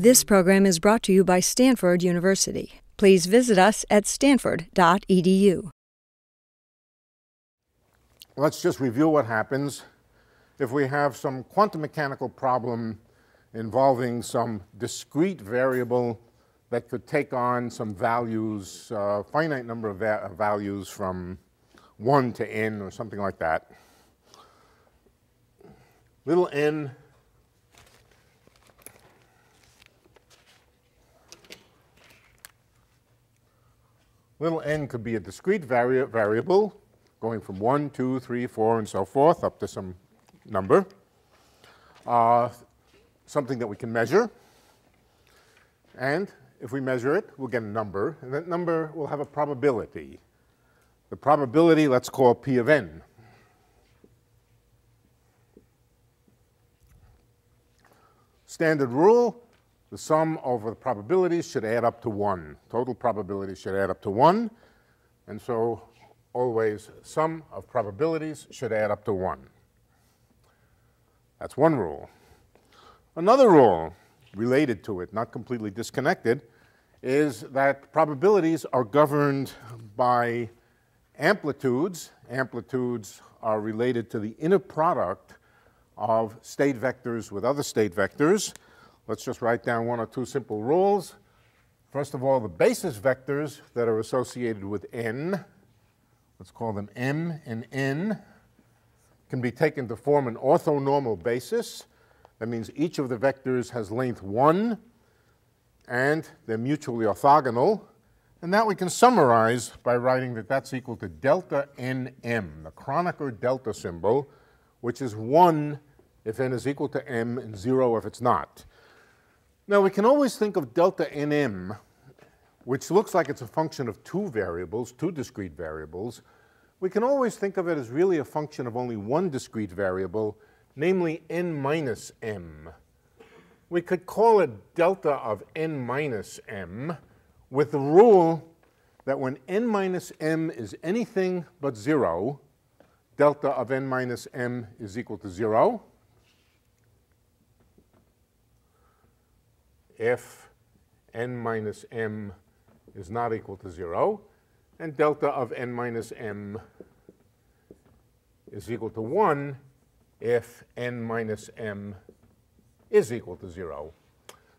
This program is brought to you by Stanford University. Please visit us at stanford.edu. Let's just review what happens if we have some quantum mechanical problem involving some discrete variable that could take on some values, uh, finite number of va values from 1 to n or something like that. Little n little n could be a discrete vari variable going from 1, 2, 3, 4, and so forth up to some number. Uh, something that we can measure. And if we measure it, we'll get a number, and that number will have a probability. The probability, let's call P of n. Standard rule, the sum over the probabilities should add up to 1. Total probability should add up to 1. And so always sum of probabilities should add up to 1. That's one rule. Another rule related to it, not completely disconnected, is that probabilities are governed by amplitudes. Amplitudes are related to the inner product of state vectors with other state vectors. Let's just write down one or two simple rules. First of all, the basis vectors that are associated with n, let's call them m and n, can be taken to form an orthonormal basis. That means each of the vectors has length 1, and they're mutually orthogonal. And that we can summarize by writing that that's equal to delta nm, the Kronecker delta symbol, which is 1 if n is equal to m and 0 if it's not. Now, we can always think of delta nm, which looks like it's a function of two variables, two discrete variables. We can always think of it as really a function of only one discrete variable, namely n minus m. We could call it delta of n minus m with the rule that when n minus m is anything but 0, delta of n minus m is equal to 0. If n minus m is not equal to 0, and delta of n minus m is equal to 1 if n minus m is equal to 0.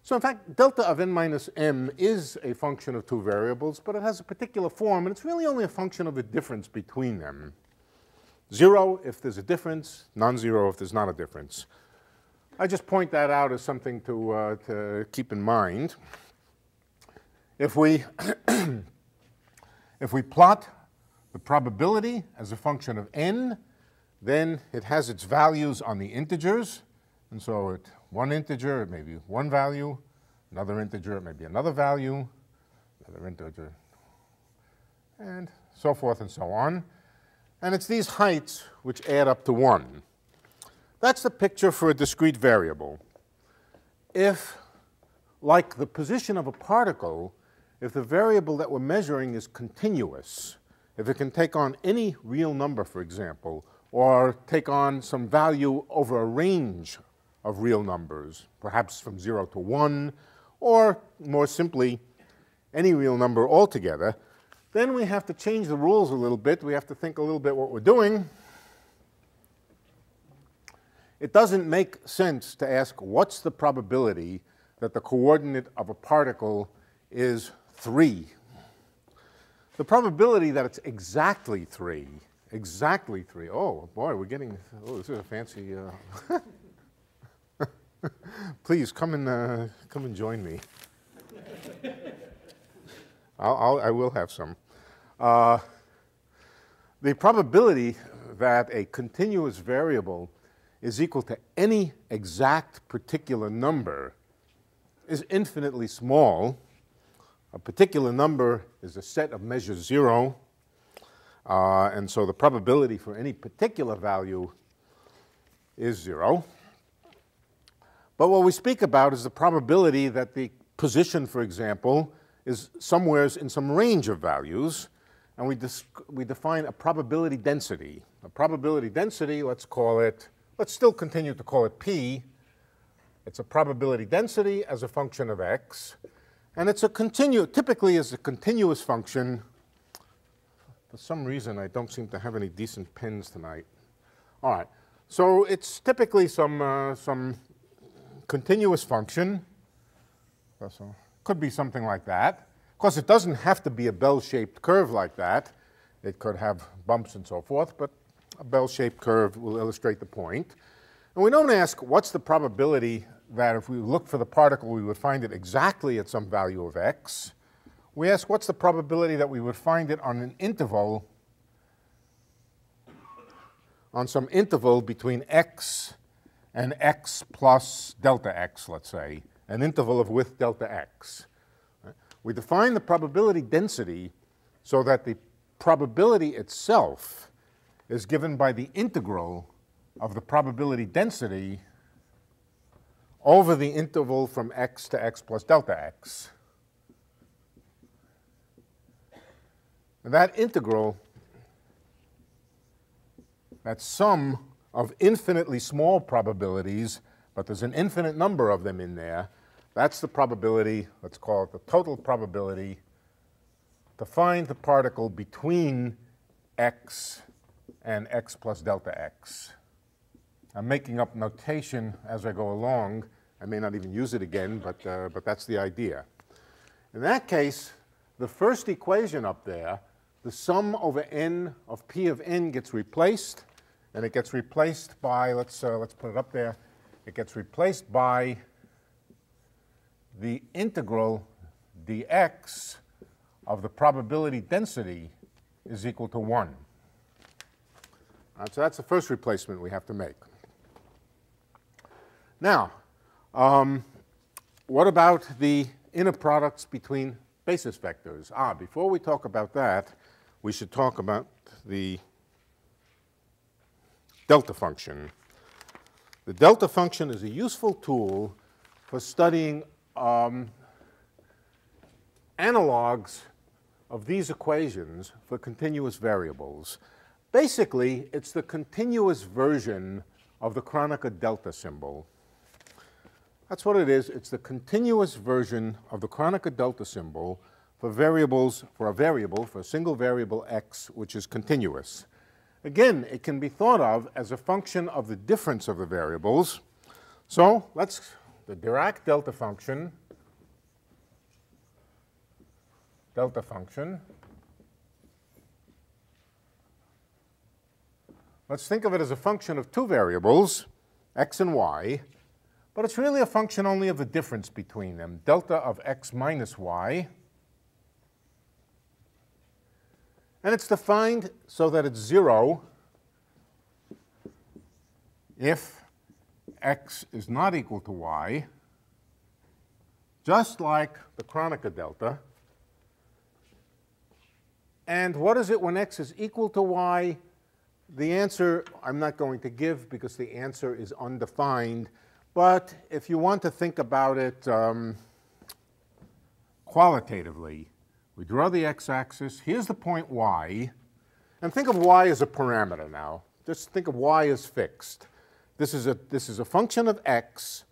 So in fact, delta of n minus m is a function of two variables, but it has a particular form, and it's really only a function of the difference between them. 0 if there's a difference, non-zero if there's not a difference. I just point that out as something to, uh, to keep in mind. If we, if we plot the probability as a function of n, then it has its values on the integers. And so at one integer, it may be one value. Another integer, it may be another value. Another integer, and so forth and so on. And it's these heights which add up to 1. That's the picture for a discrete variable. If, like the position of a particle, if the variable that we're measuring is continuous, if it can take on any real number, for example, or take on some value over a range of real numbers, perhaps from 0 to 1, or more simply, any real number altogether, then we have to change the rules a little bit. We have to think a little bit what we're doing. It doesn't make sense to ask what's the probability that the coordinate of a particle is 3. The probability that it's exactly 3 Exactly three. Oh, boy, we're getting, oh, this is a fancy, uh, please come and, uh, come and join me. I'll, I'll I will have some. Uh, the probability that a continuous variable is equal to any exact particular number is infinitely small. A particular number is a set of measures zero uh, and so the probability for any particular value is zero. But what we speak about is the probability that the position, for example, is somewheres in some range of values, and we, we define a probability density. A probability density, let's call it, let's still continue to call it P, It's a probability density as a function of x. And it's a continu typically is a continuous function. For some reason, I don't seem to have any decent pens tonight. All right. So it's typically some, uh, some continuous function. Could be something like that. Of course, it doesn't have to be a bell-shaped curve like that. It could have bumps and so forth, but a bell-shaped curve will illustrate the point. And we don't ask what's the probability that if we look for the particle, we would find it exactly at some value of x. We ask what's the probability that we would find it on an interval, on some interval between x and x plus delta x, let's say, an interval of width delta x. We define the probability density so that the probability itself is given by the integral of the probability density over the interval from x to x plus delta x. And that integral, that sum of infinitely small probabilities, but there's an infinite number of them in there, that's the probability, let's call it the total probability, to find the particle between x and x plus delta x. I'm making up notation as I go along. I may not even use it again, but, uh, but that's the idea. In that case, the first equation up there, the sum over n of p of n gets replaced, and it gets replaced by, let's, uh, let's put it up there, it gets replaced by the integral dx of the probability density is equal to 1. Right, so that's the first replacement we have to make. Now, um, what about the inner products between basis vectors? Ah, before we talk about that, we should talk about the delta function. The delta function is a useful tool for studying um, analogs of these equations for continuous variables. Basically, it's the continuous version of the Kronecker delta symbol. That's what it is. It's the continuous version of the Kronecker delta symbol for variables, for a variable, for a single variable x, which is continuous. Again, it can be thought of as a function of the difference of the variables. So let's the Dirac delta function, delta function, let's think of it as a function of two variables, x and y, but it's really a function only of the difference between them, delta of x minus y. And it's defined so that it's 0 if x is not equal to y, just like the Kronecker delta. And what is it when x is equal to y? The answer I'm not going to give because the answer is undefined. But if you want to think about it um, qualitatively, we draw the x-axis. Here's the point y. And think of y as a parameter now. Just think of y as fixed. This is, a, this is a function of x,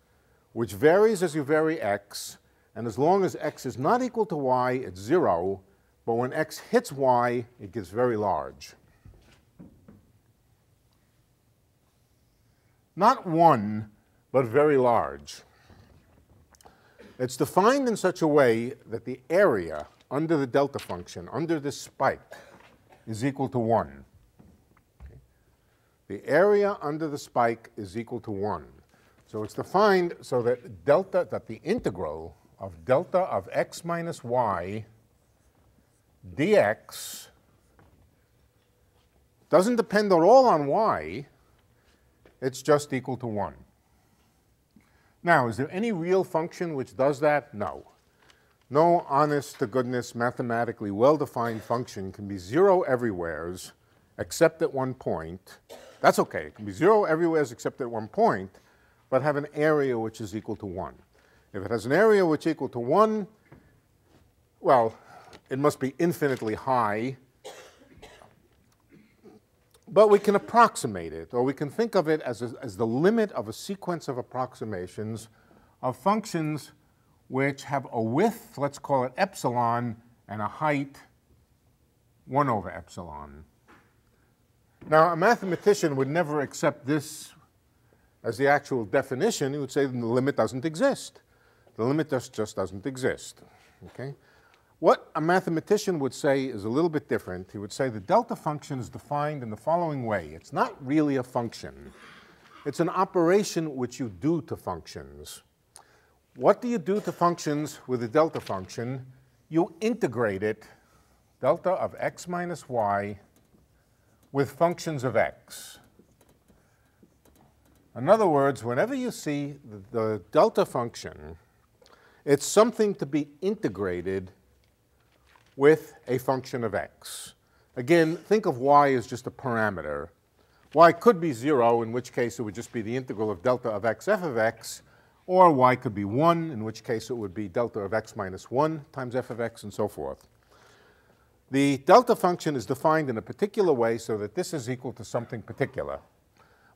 which varies as you vary x, and as long as x is not equal to y, it's 0, but when x hits y, it gets very large. Not 1, but very large. It's defined in such a way that the area under the delta function, under this spike, is equal to 1 the area under the spike is equal to 1. So it's defined so that delta, that the integral of delta of x minus y dx doesn't depend at all on y, it's just equal to 1. Now, is there any real function which does that? No. No honest to goodness, mathematically well-defined function can be zero everywheres except at one point, that's okay. It can be zero everywhere except at one point, but have an area which is equal to 1. If it has an area which is equal to 1, well, it must be infinitely high, but we can approximate it, or we can think of it as, a, as the limit of a sequence of approximations of functions which have a width, let's call it epsilon, and a height 1 over epsilon. Now, a mathematician would never accept this as the actual definition. He would say the limit doesn't exist. The limit just, just doesn't exist. Okay? What a mathematician would say is a little bit different. He would say the delta function is defined in the following way. It's not really a function. It's an operation which you do to functions. What do you do to functions with a delta function? You integrate it, delta of x minus y, with functions of x. In other words, whenever you see the, the delta function, it's something to be integrated with a function of x. Again, think of y as just a parameter. y could be 0, in which case it would just be the integral of delta of x f of x, or y could be 1, in which case it would be delta of x minus 1 times f of x, and so forth. The delta function is defined in a particular way so that this is equal to something particular.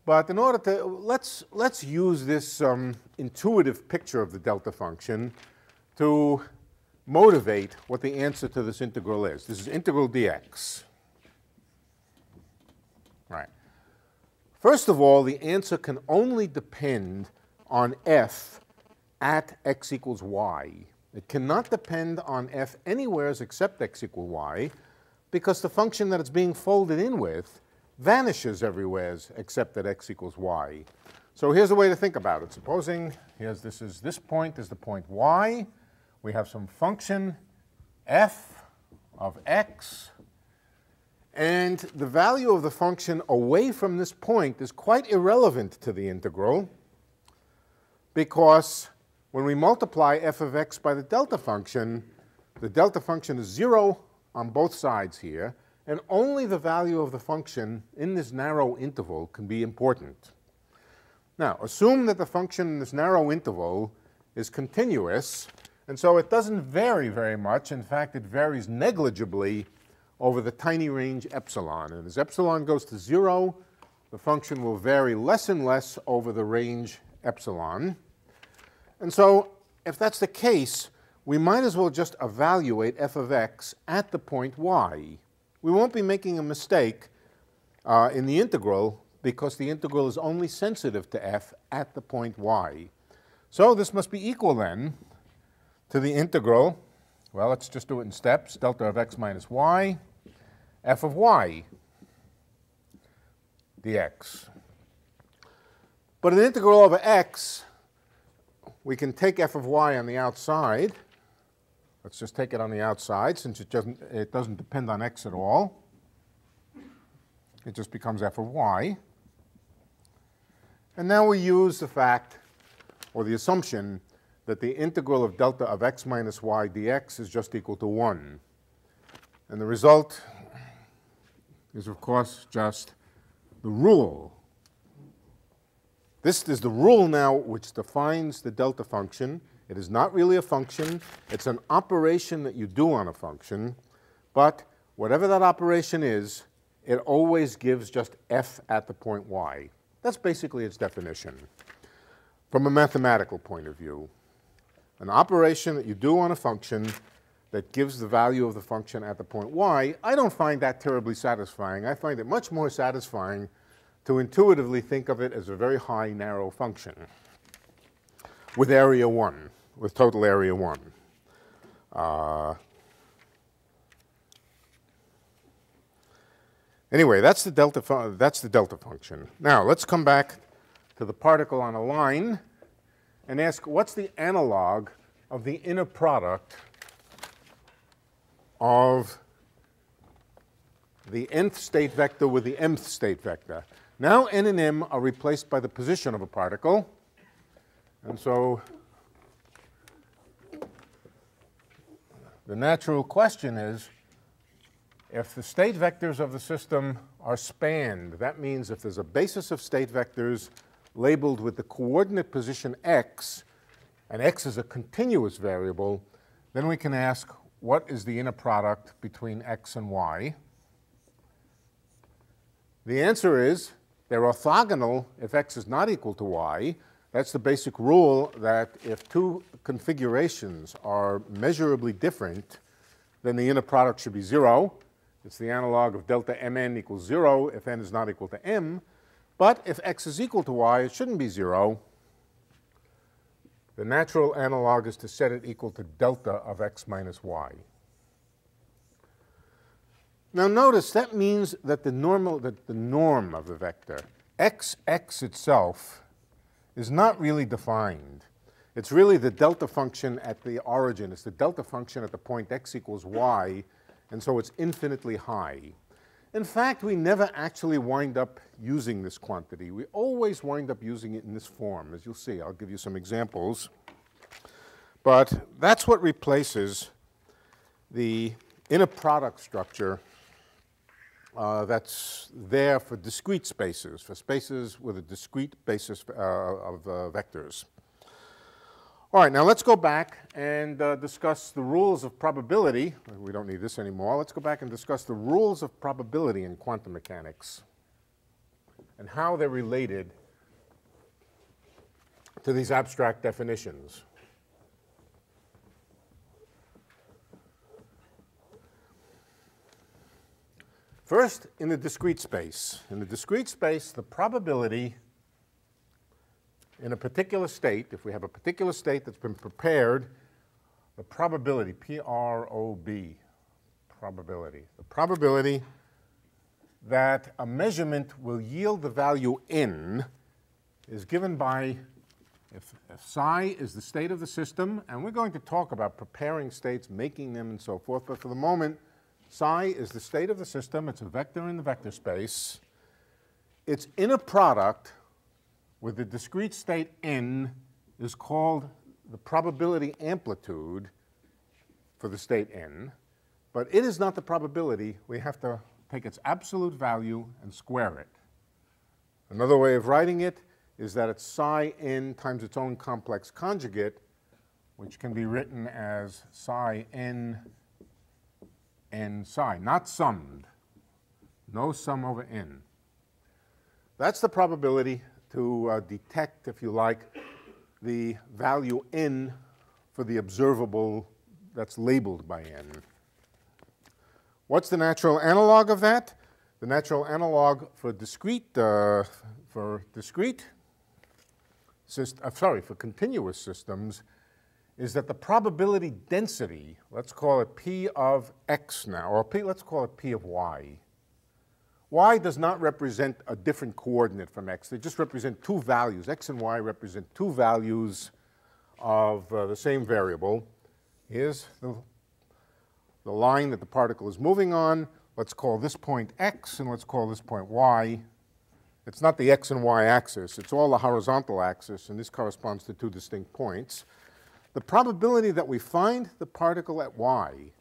But in order to, let's, let's use this um, intuitive picture of the delta function to motivate what the answer to this integral is. This is integral dx. Right. First of all, the answer can only depend on f at x equals y. It cannot depend on f anywheres except x equal y because the function that it's being folded in with vanishes everywheres except at x equals y. So here's a way to think about it. Supposing here's this is this point is the point y we have some function f of x, and the value of the function away from this point is quite irrelevant to the integral because when we multiply f of x by the delta function, the delta function is 0 on both sides here, and only the value of the function in this narrow interval can be important. Now, assume that the function in this narrow interval is continuous, and so it doesn't vary very much. In fact, it varies negligibly over the tiny range epsilon. And as epsilon goes to zero, the function will vary less and less over the range epsilon. And so if that's the case, we might as well just evaluate f of x at the point y. We won't be making a mistake uh, in the integral because the integral is only sensitive to f at the point y. So this must be equal then to the integral, well, let's just do it in steps, delta of x minus y, f of y dx. But an integral over x, we can take f of y on the outside. Let's just take it on the outside since it doesn't, it doesn't depend on x at all. It just becomes f of y. And now we use the fact, or the assumption, that the integral of delta of x minus y dx is just equal to 1. And the result is, of course, just the rule. This is the rule now which defines the delta function. It is not really a function. It's an operation that you do on a function. But whatever that operation is, it always gives just f at the point y. That's basically its definition from a mathematical point of view an operation that you do on a function that gives the value of the function at the point y, I don't find that terribly satisfying. I find it much more satisfying to intuitively think of it as a very high, narrow function with area 1, with total area 1. Uh, anyway, that's the, delta that's the delta function. Now, let's come back to the particle on a line and ask what's the analog of the inner product of the nth state vector with the mth state vector. Now n and m are replaced by the position of a particle. And so the natural question is, if the state vectors of the system are spanned, that means if there's a basis of state vectors labeled with the coordinate position x, and x is a continuous variable, then we can ask what is the inner product between x and y. The answer is they're orthogonal if x is not equal to y. That's the basic rule that if two configurations are measurably different, then the inner product should be zero. It's the analog of delta mn equals zero if n is not equal to m. But if x is equal to y, it shouldn't be zero. The natural analog is to set it equal to delta of x minus y. Now notice that means that the normal that the norm of the vector x x itself is not really defined. It's really the delta function at the origin. It's the delta function at the point x equals y, and so it's infinitely high. In fact, we never actually wind up using this quantity. We always wind up using it in this form, as you'll see. I'll give you some examples. But that's what replaces the inner product structure uh, that's there for discrete spaces, for spaces with a discrete basis uh, of uh, vectors. All right, now let's go back and uh, discuss the rules of probability. We don't need this anymore. Let's go back and discuss the rules of probability in quantum mechanics and how they're related to these abstract definitions. First, in the discrete space. In the discrete space, the probability in a particular state, if we have a particular state that's been prepared, the probability, P-R-O-B, probability, the probability that a measurement will yield the value n is given by, if, if psi is the state of the system, and we're going to talk about preparing states, making them, and so forth, but for the moment, Psi is the state of the system. It's a vector in the vector space. Its inner product with the discrete state n is called the probability amplitude for the state n. But it is not the probability. We have to take its absolute value and square it. Another way of writing it is that it's psi n times its own complex conjugate, which can be written as psi n n psi, not summed. No sum over n. That's the probability to uh, detect, if you like, the value n for the observable that's labeled by n. What's the natural analog of that? The natural analog for discrete, uh, for discrete, uh, sorry, for continuous systems is that the probability density, let's call it P of x now, or P, let's call it P of y. y does not represent a different coordinate from x. They just represent two values. x and y represent two values of uh, the same variable. Here's the, the line that the particle is moving on. Let's call this point x, and let's call this point y. It's not the x and y axis. It's all the horizontal axis, and this corresponds to two distinct points the probability that we find the particle at y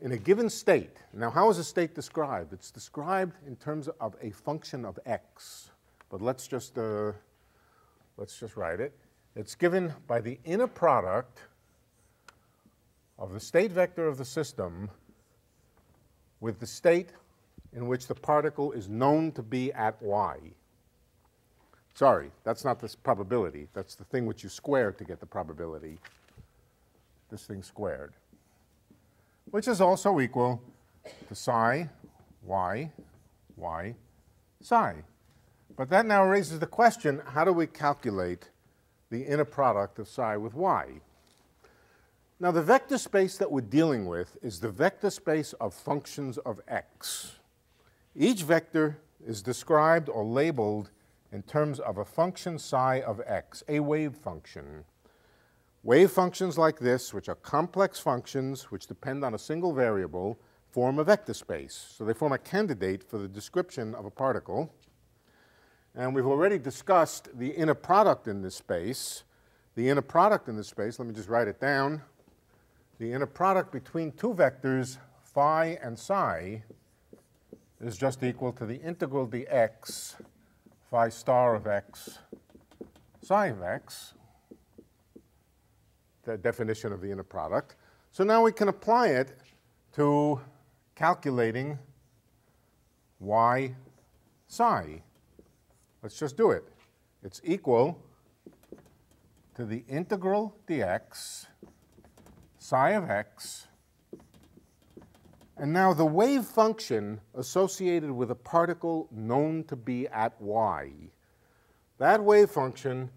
in a given state. Now, how is a state described? It's described in terms of a function of x. But let's just, uh, let's just write it. It's given by the inner product of the state vector of the system with the state in which the particle is known to be at y. Sorry, that's not the probability. That's the thing which you square to get the probability this thing squared, which is also equal to psi y, y, psi. But that now raises the question, how do we calculate the inner product of psi with y? Now, the vector space that we're dealing with is the vector space of functions of x. Each vector is described or labeled in terms of a function psi of x, a wave function. Wave functions like this, which are complex functions which depend on a single variable, form a vector space. So they form a candidate for the description of a particle. And we've already discussed the inner product in this space. The inner product in this space, let me just write it down. The inner product between two vectors, phi and psi, is just equal to the integral dx phi star of x psi of x the definition of the inner product. So now we can apply it to calculating y psi. Let's just do it. It's equal to the integral dx psi of x and now the wave function associated with a particle known to be at y. That wave function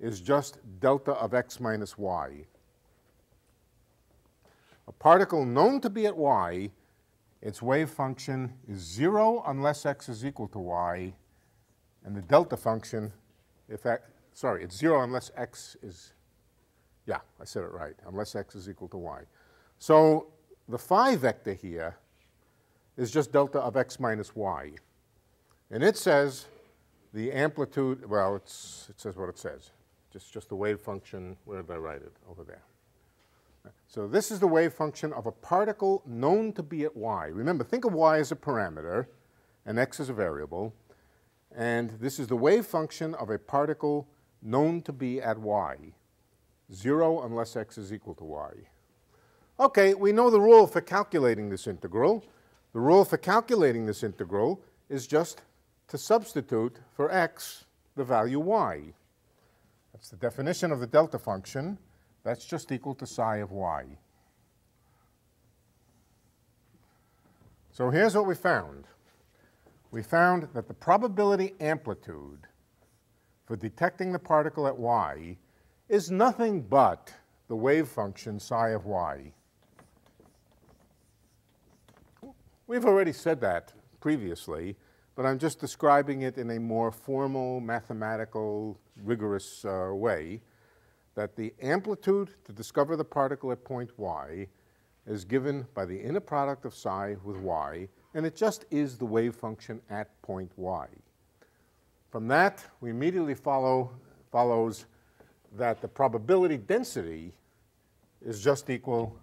is just delta of x minus y. A particle known to be at y, its wave function is 0 unless x is equal to y, and the delta function, if x, sorry, it's 0 unless x is, yeah, I said it right, unless x is equal to y. So the phi vector here is just delta of x minus y. And it says the amplitude, well, it says what it says. Just, just the wave function, where did I write it? Over there. So this is the wave function of a particle known to be at y. Remember, think of y as a parameter and x as a variable. And this is the wave function of a particle known to be at y. 0 unless x is equal to y. Okay, we know the rule for calculating this integral. The rule for calculating this integral is just to substitute for x the value y. That's the definition of the delta function. That's just equal to psi of y. So here's what we found. We found that the probability amplitude for detecting the particle at y is nothing but the wave function psi of y. We've already said that previously, but I'm just describing it in a more formal, mathematical, rigorous uh, way, that the amplitude to discover the particle at point y is given by the inner product of psi with y, and it just is the wave function at point y. From that, we immediately follow, follows that the probability density is just equal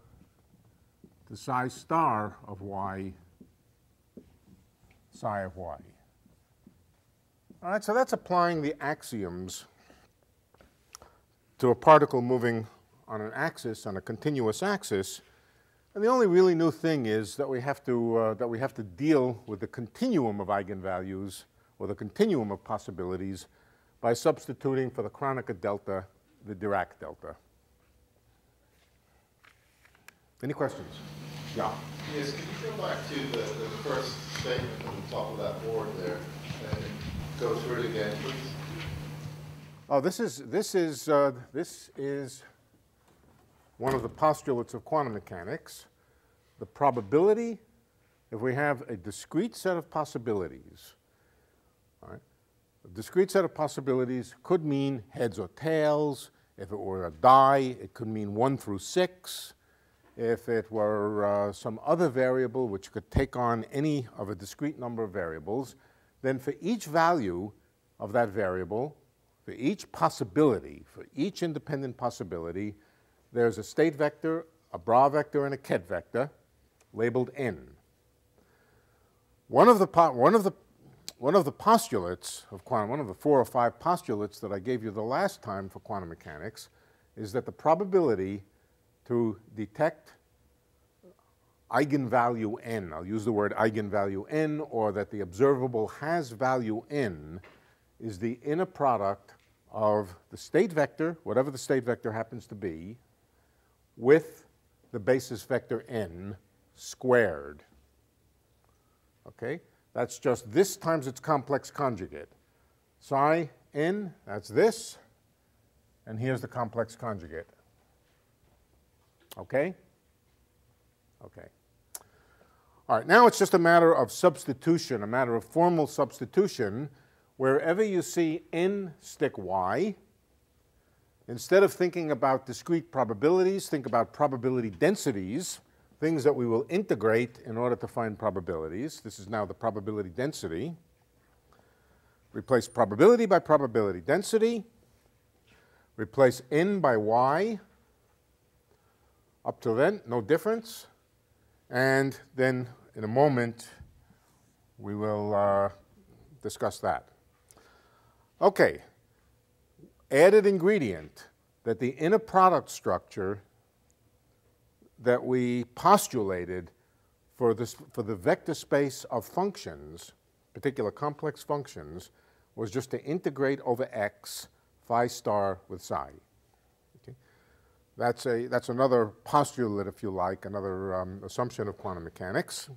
to psi star of y psi of y. All right, so that's applying the axioms to a particle moving on an axis, on a continuous axis. And the only really new thing is that we have to, uh, that we have to deal with the continuum of eigenvalues or the continuum of possibilities by substituting for the Kronecker delta the Dirac delta. Any questions? Yeah. Yes, can you go back to the, the first statement on the top of that board there go through it again, please? Oh, this is, this is, uh, this is one of the postulates of quantum mechanics. The probability, if we have a discrete set of possibilities, a discrete set of possibilities could mean heads or tails. If it were a die, it could mean one through six if it were uh, some other variable which could take on any of a discrete number of variables, then for each value of that variable, for each possibility, for each independent possibility, there's a state vector, a bra vector, and a ket vector labeled n. One of the, one of the, one of the postulates of quantum, one of the four or five postulates that I gave you the last time for quantum mechanics is that the probability to detect eigenvalue n. I'll use the word eigenvalue n, or that the observable has value n, is the inner product of the state vector, whatever the state vector happens to be, with the basis vector n squared. Okay? That's just this times its complex conjugate. Psi n, that's this, and here's the complex conjugate. Okay? Okay. All right, now it's just a matter of substitution, a matter of formal substitution. Wherever you see n stick y, instead of thinking about discrete probabilities, think about probability densities, things that we will integrate in order to find probabilities. This is now the probability density. Replace probability by probability density. Replace n by y. Up till then, no difference. And then in a moment, we will uh, discuss that. Okay, added ingredient that the inner product structure that we postulated for, this, for the vector space of functions, particular complex functions, was just to integrate over x phi star with psi. Okay? That's, a, that's another postulate, if you like, another um, assumption of quantum mechanics.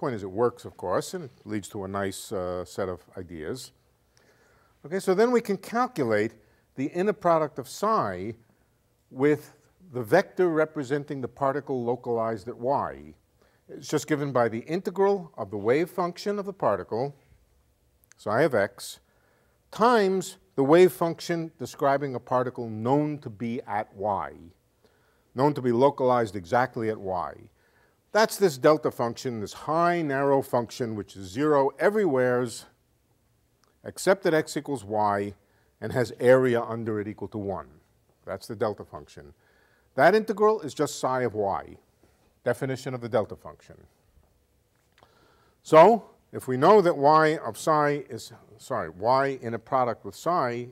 Point is, it works, of course, and it leads to a nice uh, set of ideas. Okay, so then we can calculate the inner product of psi with the vector representing the particle localized at y. It's just given by the integral of the wave function of the particle, psi of x, times the wave function describing a particle known to be at y, known to be localized exactly at y. That's this delta function, this high, narrow function, which is zero everywheres except at x equals y and has area under it equal to 1. That's the delta function. That integral is just psi of y, definition of the delta function. So if we know that y of psi is, sorry, y in a product with psi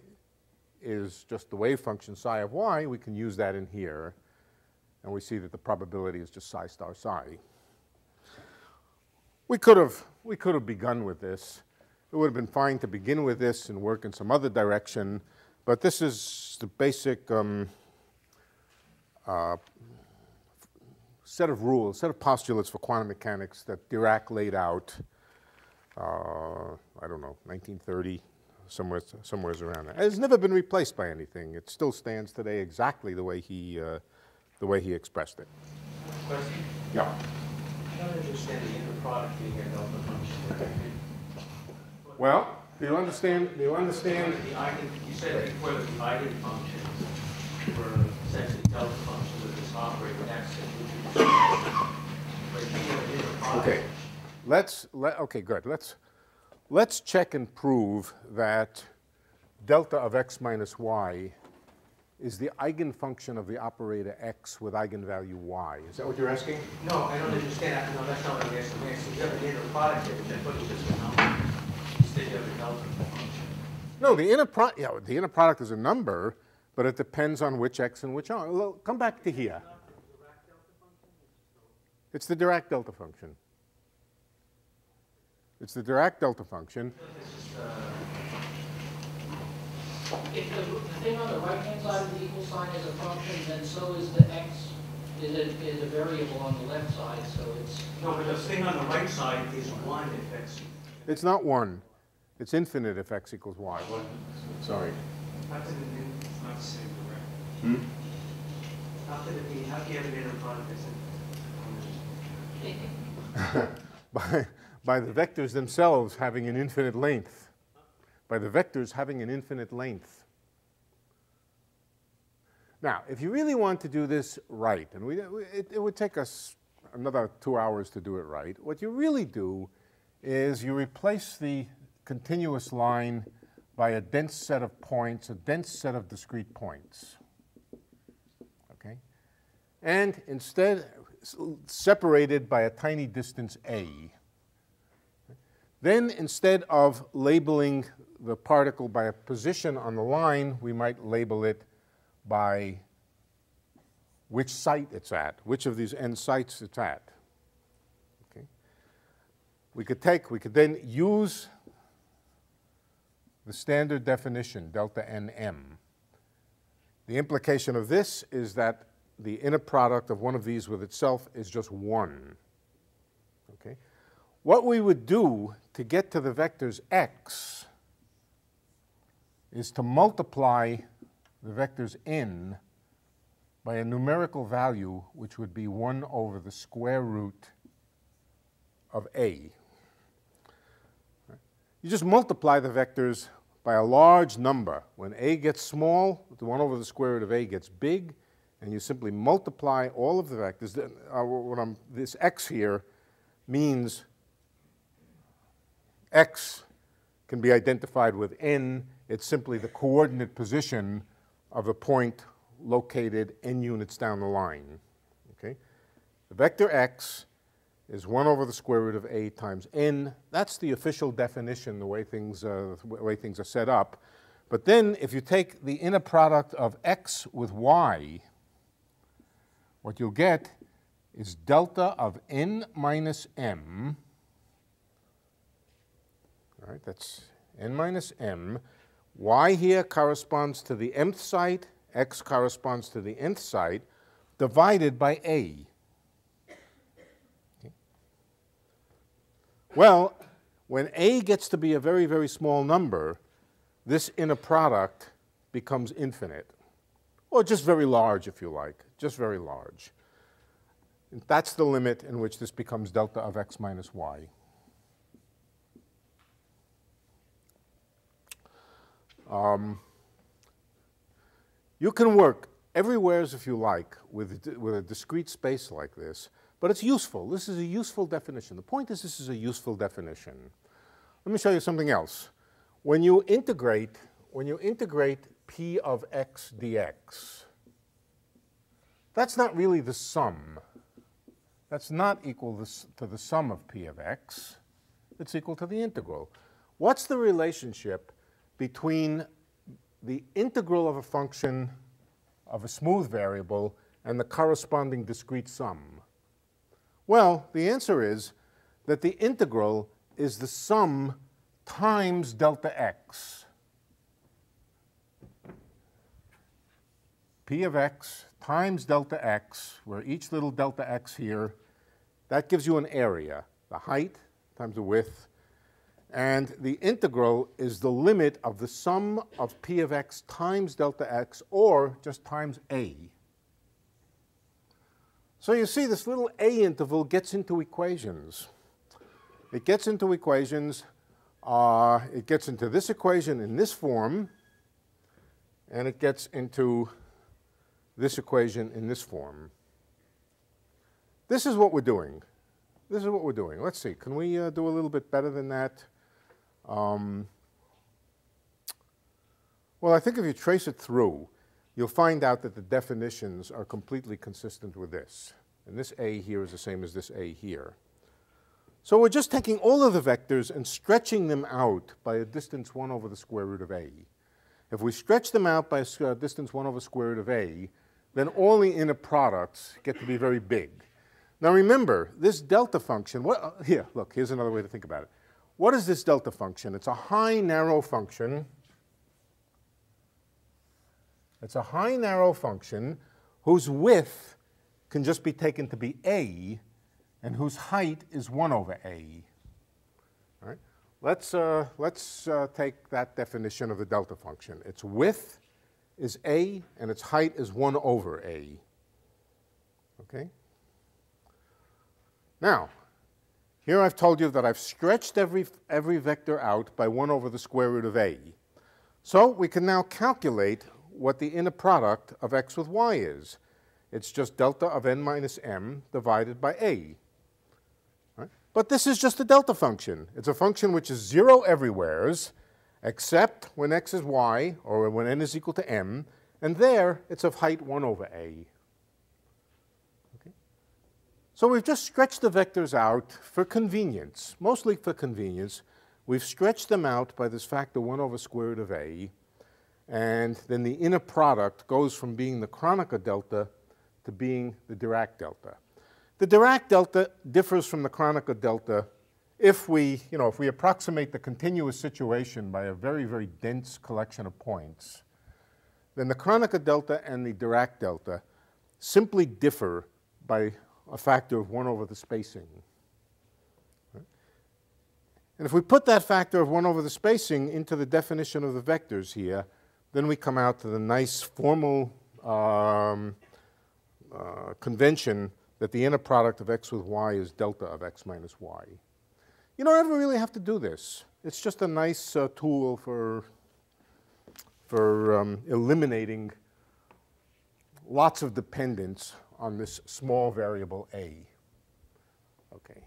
is just the wave function psi of y, we can use that in here. And we see that the probability is just psi star psi. We could have, we could have begun with this. It would have been fine to begin with this and work in some other direction, but this is the basic um, uh, set of rules, set of postulates for quantum mechanics that Dirac laid out uh, I don't know, 1930, somewhere, somewhere around there. It's never been replaced by anything. It still stands today exactly the way he, uh, the way he expressed it. Question? Yeah. I don't understand the inner product being a delta function. Well, do you understand? Do you understand? The eigen, you said before that the eigenfunctions were essentially delta functions of this operator x. But if you have an inner product. Okay. Let's let, okay, good. Let's let's check and prove that delta of x minus y is the eigenfunction of the operator x with eigenvalue y. Is that what you're asking? No, I don't understand. No, that's not what I'm asking. I'm asking, you have an inner product here, which I thought you just a number. Said you have a delta function. No, the inner pro yeah, the inner product is a number, but it depends on which x and which y. Well, come back to here. It's the Dirac delta function. It's the Dirac delta function. Uh, If the, the thing on the right-hand side of the equal sign is a function, then so is the x, is a, is a variable on the left side, so it's. No, but the thing on the right side is one if x. It's not 1. It's infinite if x equals y. Sorry. How can it be, it's not the same direct? Hmm? How can it be, how can you have an inner product that's in? by, by the vectors themselves having an infinite length. By the vectors having an infinite length. Now, if you really want to do this right, and we, it, it would take us another two hours to do it right, what you really do is you replace the continuous line by a dense set of points, a dense set of discrete points. Okay? And instead, separated by a tiny distance a. Then instead of labeling the particle by a position on the line, we might label it by which site it's at, which of these n sites it's at. Okay? We could take, we could then use the standard definition, delta nm. The implication of this is that the inner product of one of these with itself is just 1. Okay? What we would do to get to the vectors x is to multiply the vectors n by a numerical value which would be 1 over the square root of a. You just multiply the vectors by a large number. When a gets small, the 1 over the square root of a gets big, and you simply multiply all of the vectors. Uh, what I'm, this x here means x can be identified with n. It's simply the coordinate position of a point located n units down the line. Okay? The vector x is 1 over the square root of a times n. That's the official definition, the way things, uh, the way things are set up. But then if you take the inner product of x with y, what you'll get is delta of n minus m all right, that's n minus m. y here corresponds to the mth site, x corresponds to the nth site, divided by a. Okay. Well, when a gets to be a very, very small number, this inner product becomes infinite, or just very large, if you like, just very large. That's the limit in which this becomes delta of x minus y. Um, you can work everywheres if you like with, with a discrete space like this, but it's useful. This is a useful definition. The point is this is a useful definition. Let me show you something else. When you integrate, when you integrate p of x dx, that's not really the sum. That's not equal to the sum of p of x. It's equal to the integral. What's the relationship between the integral of a function of a smooth variable and the corresponding discrete sum? Well, the answer is that the integral is the sum times delta x. p of x times delta x, where each little delta x here, that gives you an area, the height times the width, and the integral is the limit of the sum of p of x times delta x, or just times a. So you see this little a interval gets into equations. It gets into equations. Uh, it gets into this equation in this form, and it gets into this equation in this form. This is what we're doing. This is what we're doing. Let's see. Can we uh, do a little bit better than that? Um, well, I think if you trace it through, you'll find out that the definitions are completely consistent with this. And this A here is the same as this A here. So we're just taking all of the vectors and stretching them out by a distance 1 over the square root of A. If we stretch them out by a distance 1 over square root of A, then all the inner products get to be very big. Now remember, this delta function, what, here, look, here's another way to think about it. What is this delta function? It's a high narrow function. It's a high narrow function whose width can just be taken to be a and whose height is 1 over a. All right? Let's, uh, let's uh, take that definition of the delta function. Its width is a and its height is 1 over a. Okay? Now, here I've told you that I've stretched every, every vector out by 1 over the square root of a. So we can now calculate what the inner product of x with y is. It's just delta of n minus m divided by a. Right? But this is just a delta function. It's a function which is 0 everywheres, except when x is y, or when n is equal to m, and there it's of height 1 over a. So we've just stretched the vectors out for convenience, mostly for convenience. We've stretched them out by this factor 1 over square root of a, and then the inner product goes from being the Kronecker delta to being the Dirac delta. The Dirac delta differs from the Kronecker delta if we, you know, if we approximate the continuous situation by a very, very dense collection of points, then the Kronecker delta and the Dirac delta simply differ by a factor of 1 over the spacing. And if we put that factor of 1 over the spacing into the definition of the vectors here, then we come out to the nice formal um, uh, convention that the inner product of x with y is delta of x minus y. You don't ever really have to do this. It's just a nice uh, tool for, for um, eliminating lots of dependence on this small variable a. Okay.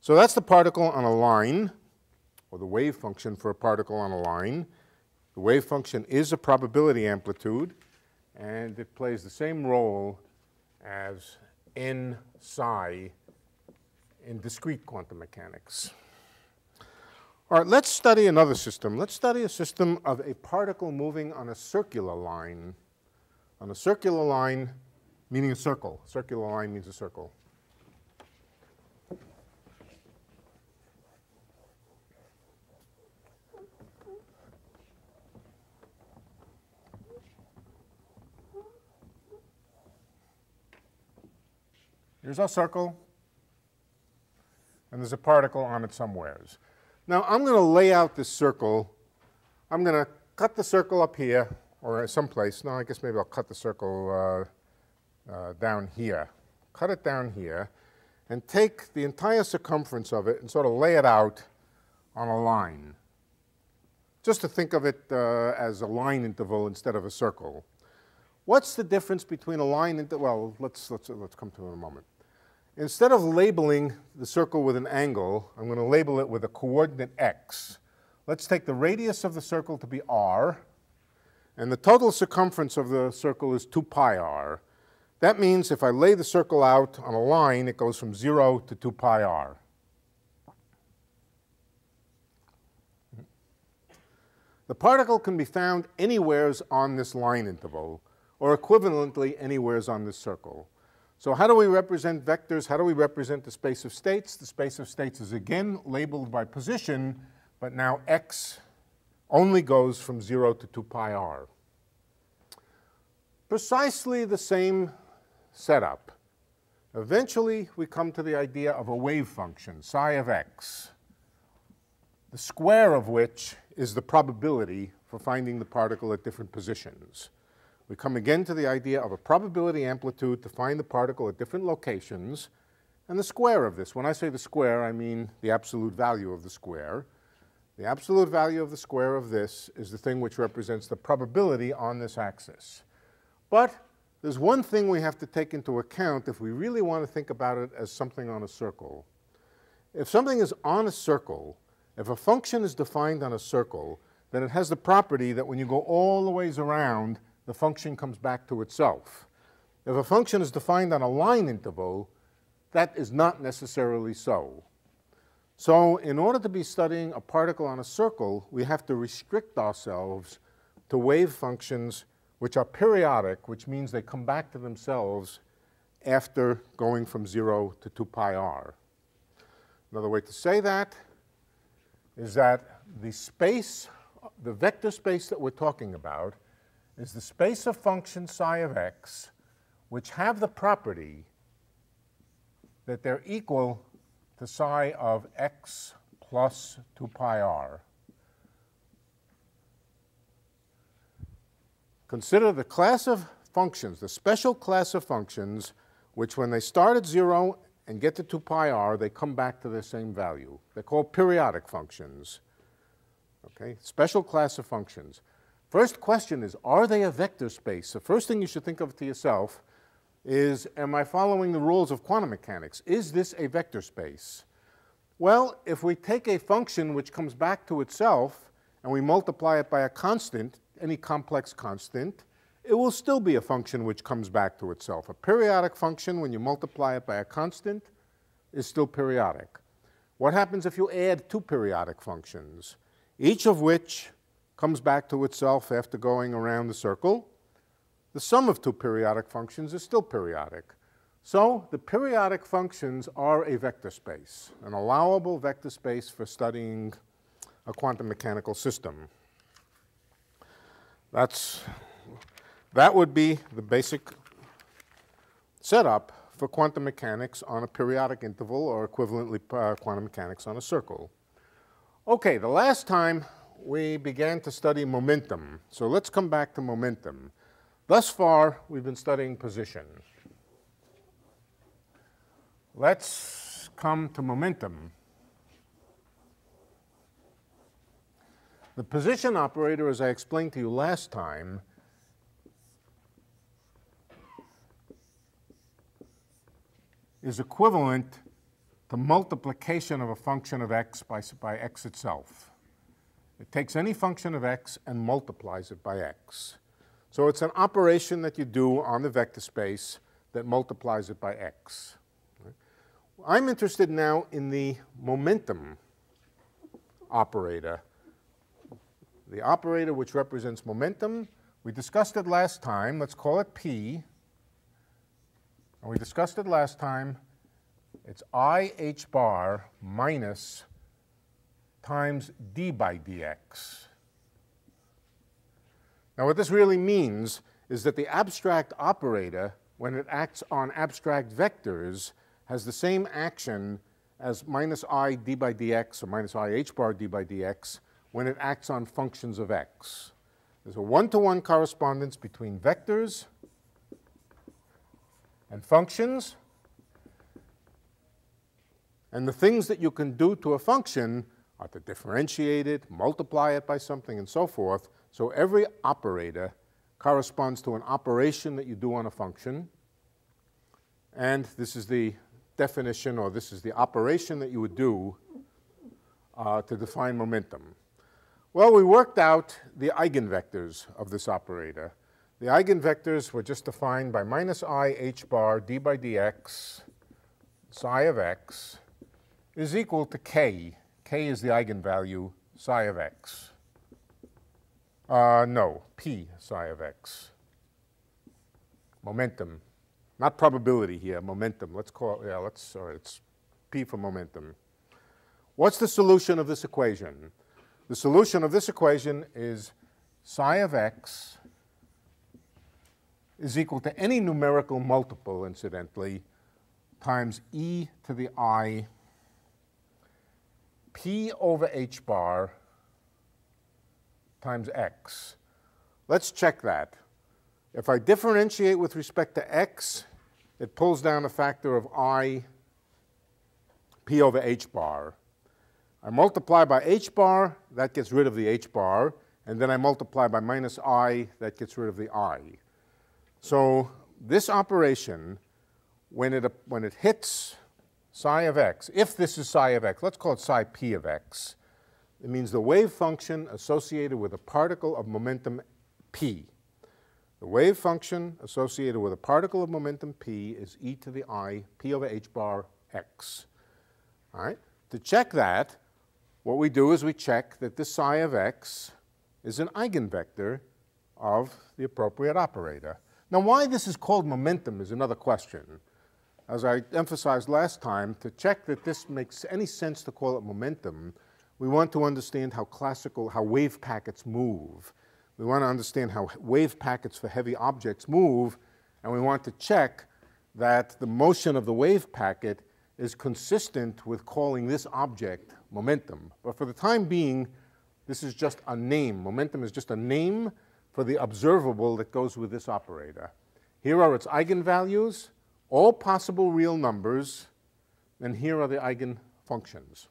So that's the particle on a line, or the wave function for a particle on a line. The wave function is a probability amplitude, and it plays the same role as n psi in discrete quantum mechanics. All right, let's study another system. Let's study a system of a particle moving on a circular line. On a circular line, meaning a circle. Circular line means a circle. Here's our circle, and there's a particle on it somewheres. Now I'm going to lay out this circle. I'm going to cut the circle up here, or someplace. No, I guess maybe I'll cut the circle uh, uh, down here. Cut it down here, and take the entire circumference of it and sort of lay it out on a line. Just to think of it uh, as a line interval instead of a circle. What's the difference between a line interval? Well, let's, let's, let's come to it in a moment. Instead of labeling the circle with an angle, I'm going to label it with a coordinate x. Let's take the radius of the circle to be r, and the total circumference of the circle is 2 pi r. That means if I lay the circle out on a line, it goes from 0 to 2 pi r. The particle can be found anywheres on this line interval, or equivalently anywheres on this circle. So how do we represent vectors? How do we represent the space of states? The space of states is again labeled by position, but now x only goes from 0 to 2 pi r. Precisely the same setup. Eventually, we come to the idea of a wave function, psi of x, the square of which is the probability for finding the particle at different positions. We come again to the idea of a probability amplitude to find the particle at different locations, and the square of this. When I say the square, I mean the absolute value of the square. The absolute value of the square of this is the thing which represents the probability on this axis. But there's one thing we have to take into account if we really want to think about it as something on a circle. If something is on a circle, if a function is defined on a circle, then it has the property that when you go all the ways around, the function comes back to itself. If a function is defined on a line interval, that is not necessarily so. So in order to be studying a particle on a circle, we have to restrict ourselves to wave functions which are periodic, which means they come back to themselves after going from 0 to 2 pi r. Another way to say that is that the space, the vector space that we're talking about, is the space of functions psi of x which have the property that they're equal to psi of x plus 2 pi r. Consider the class of functions, the special class of functions, which when they start at 0 and get to 2 pi r, they come back to the same value. They're called periodic functions. Okay, special class of functions. First question is, are they a vector space? The first thing you should think of to yourself is, am I following the rules of quantum mechanics? Is this a vector space? Well, if we take a function which comes back to itself and we multiply it by a constant, any complex constant, it will still be a function which comes back to itself. A periodic function, when you multiply it by a constant, is still periodic. What happens if you add two periodic functions, each of which comes back to itself after going around the circle. The sum of two periodic functions is still periodic. So the periodic functions are a vector space, an allowable vector space for studying a quantum mechanical system. That's, that would be the basic setup for quantum mechanics on a periodic interval or equivalently uh, quantum mechanics on a circle. Okay, the last time we began to study momentum. So let's come back to momentum. Thus far, we've been studying position. Let's come to momentum. The position operator, as I explained to you last time, is equivalent to multiplication of a function of x by, by x itself. It takes any function of x and multiplies it by x. So it's an operation that you do on the vector space that multiplies it by x. I'm interested now in the momentum operator. The operator which represents momentum, we discussed it last time. Let's call it P. And we discussed it last time. It's I h bar minus times d by dx. Now what this really means is that the abstract operator, when it acts on abstract vectors, has the same action as minus i d by dx or minus i h bar d by dx when it acts on functions of x. There's a one-to-one -one correspondence between vectors and functions. And the things that you can do to a function to differentiate it, multiply it by something, and so forth. So every operator corresponds to an operation that you do on a function. And this is the definition, or this is the operation that you would do uh, to define momentum. Well, we worked out the eigenvectors of this operator. The eigenvectors were just defined by minus i h bar d by dx psi of x is equal to k. k is the eigenvalue psi of x. Uh, no, p psi of x. Momentum. Not probability here, momentum. Let's call it, yeah, let's, sorry, it's p for momentum. What's the solution of this equation? The solution of this equation is psi of x is equal to any numerical multiple, incidentally, times e to the i p over h bar times x. Let's check that. If I differentiate with respect to x, it pulls down a factor of i p over h bar. I multiply by h bar, that gets rid of the h bar, and then I multiply by minus i, that gets rid of the i. So this operation, when it, when it hits psi of x, if this is psi of x, let's call it psi p of x, it means the wave function associated with a particle of momentum p. The wave function associated with a particle of momentum p is e to the i p over h bar x. All right? To check that, what we do is we check that this psi of x is an eigenvector of the appropriate operator. Now, why this is called momentum is another question. As I emphasized last time, to check that this makes any sense to call it momentum, we want to understand how classical, how wave packets move. We want to understand how wave packets for heavy objects move, and we want to check that the motion of the wave packet is consistent with calling this object momentum. But for the time being, this is just a name. Momentum is just a name for the observable that goes with this operator. Here are its eigenvalues, all possible real numbers, and here are the eigenfunctions.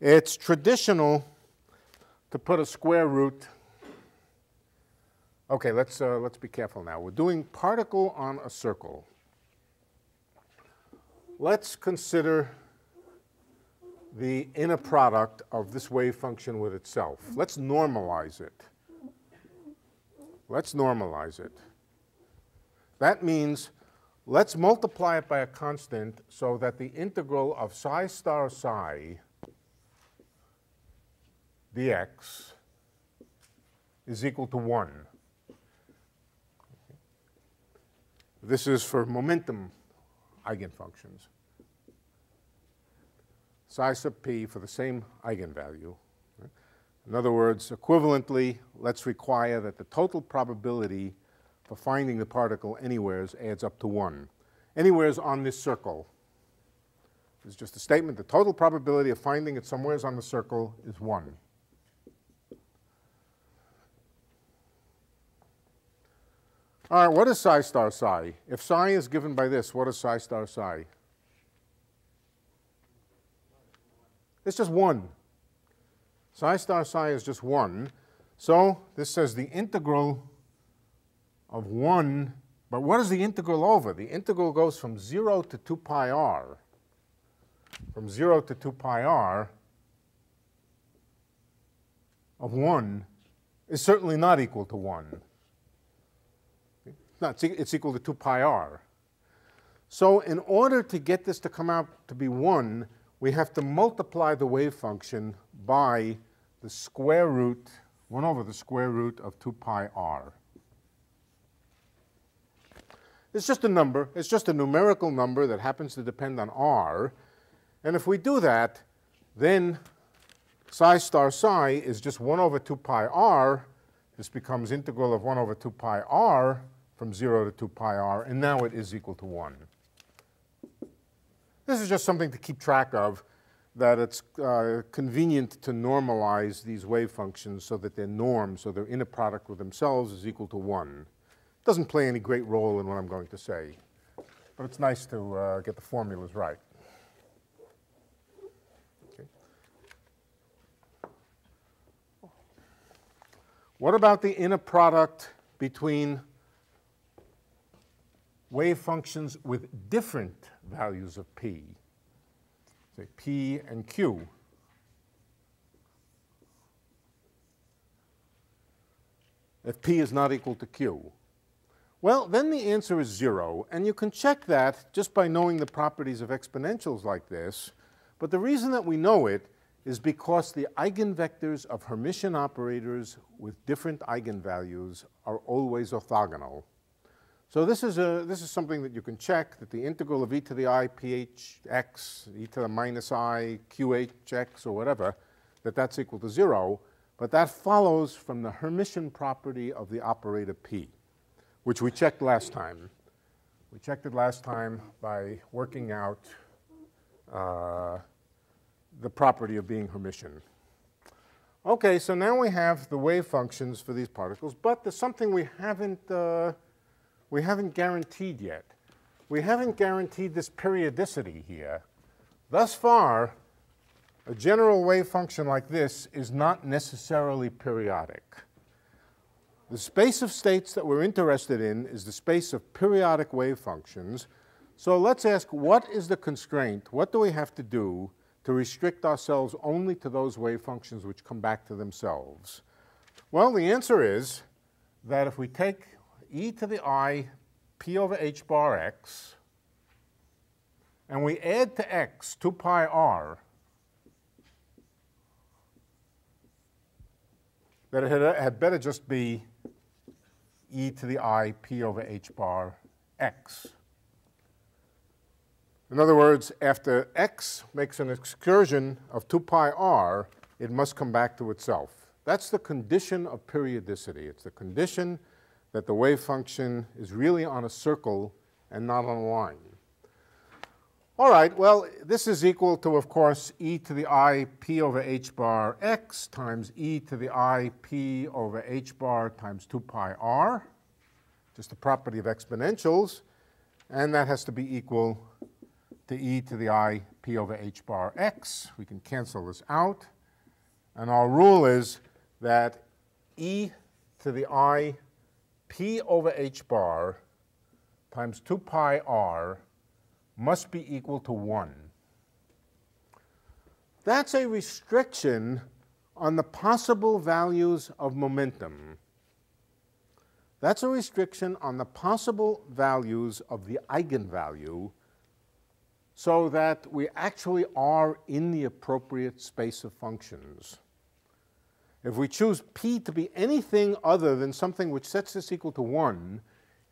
It's traditional to put a square root. Okay, let's, uh, let's be careful now. We're doing particle on a circle. Let's consider the inner product of this wave function with itself. Let's normalize it. Let's normalize it. That means let's multiply it by a constant so that the integral of psi star psi dx is equal to 1. This is for momentum eigenfunctions. Psi sub p for the same eigenvalue. In other words, equivalently, let's require that the total probability for finding the particle anywheres adds up to 1. Anywheres on this circle is just a statement. The total probability of finding it somewheres on the circle is 1. All right, what is psi star psi? If psi is given by this, what is psi star psi? It's just 1. Psi star psi is just 1. So this says the integral of 1, but what is the integral over? The integral goes from 0 to 2 pi r. From 0 to 2 pi r of 1 is certainly not equal to 1. No, it's equal to 2 pi r. So in order to get this to come out to be 1, we have to multiply the wave function by the square root, 1 over the square root of 2 pi r. It's just a number. It's just a numerical number that happens to depend on r. And if we do that, then psi star psi is just 1 over 2 pi r. This becomes integral of 1 over 2 pi r from 0 to 2 pi r, and now it is equal to 1. This is just something to keep track of, that it's uh, convenient to normalize these wave functions so that their norm, so their inner product with themselves is equal to 1. Doesn't play any great role in what I'm going to say, but it's nice to uh, get the formulas right. Okay. What about the inner product between wave functions with different values of p, say p and q. If p is not equal to q. Well, then the answer is zero, and you can check that just by knowing the properties of exponentials like this. But the reason that we know it is because the eigenvectors of Hermitian operators with different eigenvalues are always orthogonal. So this is, a, this is something that you can check, that the integral of e to the i phx, e to the minus i qhx, or whatever, that that's equal to 0. But that follows from the Hermitian property of the operator p, which we checked last time. We checked it last time by working out uh, the property of being Hermitian. Okay, so now we have the wave functions for these particles, but there's something we haven't uh, we haven't guaranteed yet. We haven't guaranteed this periodicity here. Thus far, a general wave function like this is not necessarily periodic. The space of states that we're interested in is the space of periodic wave functions. So let's ask, what is the constraint? What do we have to do to restrict ourselves only to those wave functions which come back to themselves? Well, the answer is that if we take e to the i p over h bar x, and we add to x 2 pi r, that it had, had better just be e to the i p over h bar x. In other words, after x makes an excursion of 2 pi r, it must come back to itself. That's the condition of periodicity. It's the condition that the wave function is really on a circle and not on a line. All right, well, this is equal to, of course, e to the i p over h bar x times e to the i p over h bar times 2 pi r, just the property of exponentials, and that has to be equal to e to the i p over h bar x. We can cancel this out. And our rule is that e to the i p over h bar times 2 pi r must be equal to 1. That's a restriction on the possible values of momentum. That's a restriction on the possible values of the eigenvalue so that we actually are in the appropriate space of functions. If we choose p to be anything other than something which sets this equal to 1,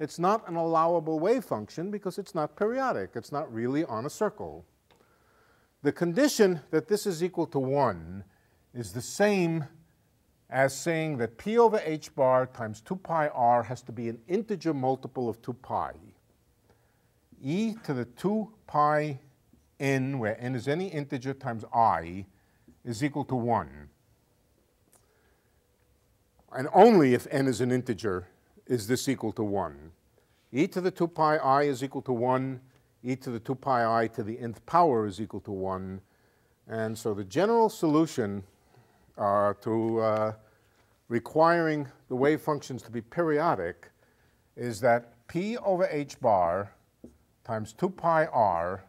it's not an allowable wave function because it's not periodic. It's not really on a circle. The condition that this is equal to 1 is the same as saying that p over h bar times 2 pi r has to be an integer multiple of 2 pi. e to the 2 pi n, where n is any integer times i, is equal to 1 and only if n is an integer is this equal to 1. e to the 2 pi i is equal to 1, e to the 2 pi i to the nth power is equal to 1. And so the general solution uh, to uh, requiring the wave functions to be periodic is that p over h bar times 2 pi r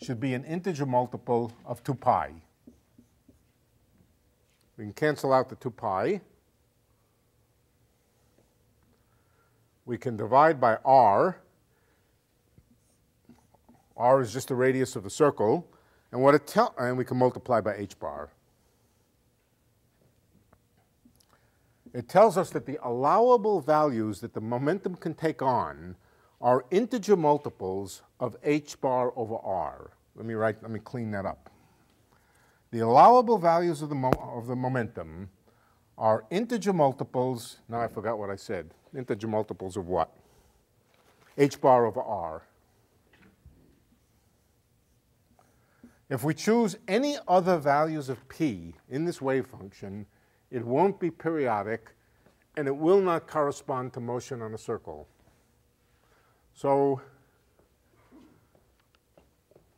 should be an integer multiple of 2 pi. We can cancel out the 2 pi. We can divide by r. r is just the radius of the circle. And what it tell and we can multiply by h bar. It tells us that the allowable values that the momentum can take on are integer multiples of h bar over r. Let me write, let me clean that up. The allowable values of the, of the momentum are integer multiples, now I forgot what I said, integer multiples of what? h bar over r. If we choose any other values of p in this wave function, it won't be periodic, and it will not correspond to motion on a circle. So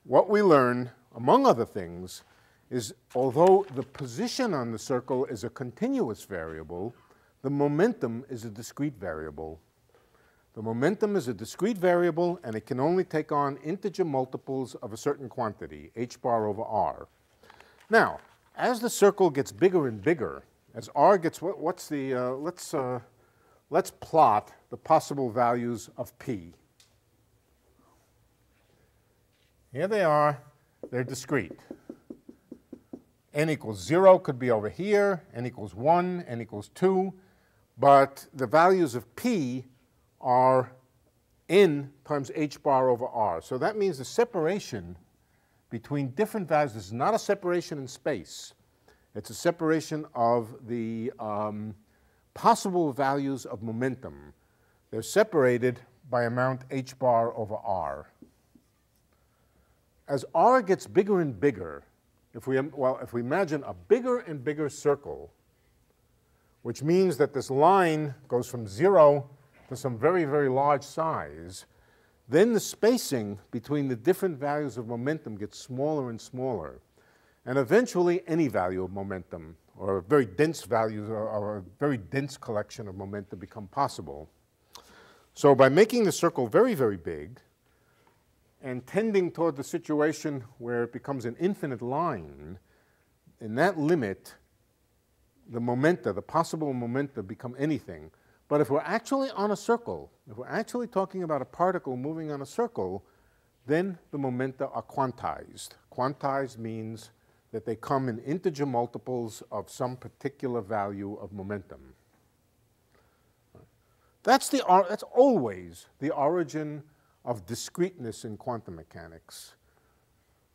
what we learn, among other things, is although the position on the circle is a continuous variable, the momentum is a discrete variable. The momentum is a discrete variable, and it can only take on integer multiples of a certain quantity, h bar over r. Now, as the circle gets bigger and bigger, as r gets, what, what's the, uh, let's, uh, let's plot the possible values of p. Here they are, they're discrete. n equals 0 could be over here, n equals 1, n equals 2, but the values of p are n times h bar over r. So that means the separation between different values this is not a separation in space. It's a separation of the um, possible values of momentum. They're separated by amount h bar over r as r gets bigger and bigger, if we, well, if we imagine a bigger and bigger circle, which means that this line goes from zero to some very, very large size, then the spacing between the different values of momentum gets smaller and smaller. And eventually, any value of momentum, or very dense value, or a very dense collection of momentum become possible. So by making the circle very, very big, and tending toward the situation where it becomes an infinite line, in that limit, the momenta, the possible momenta, become anything. But if we're actually on a circle, if we're actually talking about a particle moving on a circle, then the momenta are quantized. Quantized means that they come in integer multiples of some particular value of momentum. That's, the, that's always the origin of discreteness in quantum mechanics.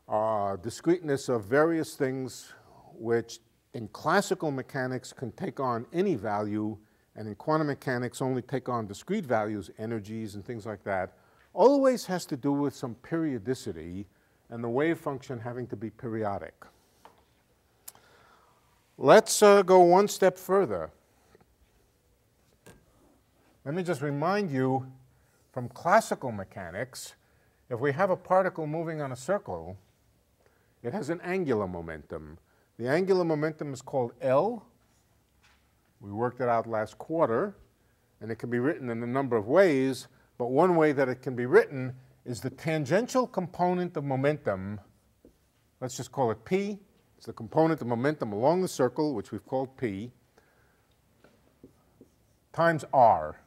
Uh, discreteness of various things which in classical mechanics can take on any value and in quantum mechanics only take on discrete values, energies and things like that, always has to do with some periodicity and the wave function having to be periodic. Let's uh, go one step further. Let me just remind you from classical mechanics, if we have a particle moving on a circle, it has an angular momentum. The angular momentum is called L. We worked it out last quarter, and it can be written in a number of ways, but one way that it can be written is the tangential component of momentum, let's just call it P, it's the component of momentum along the circle, which we've called P, times R.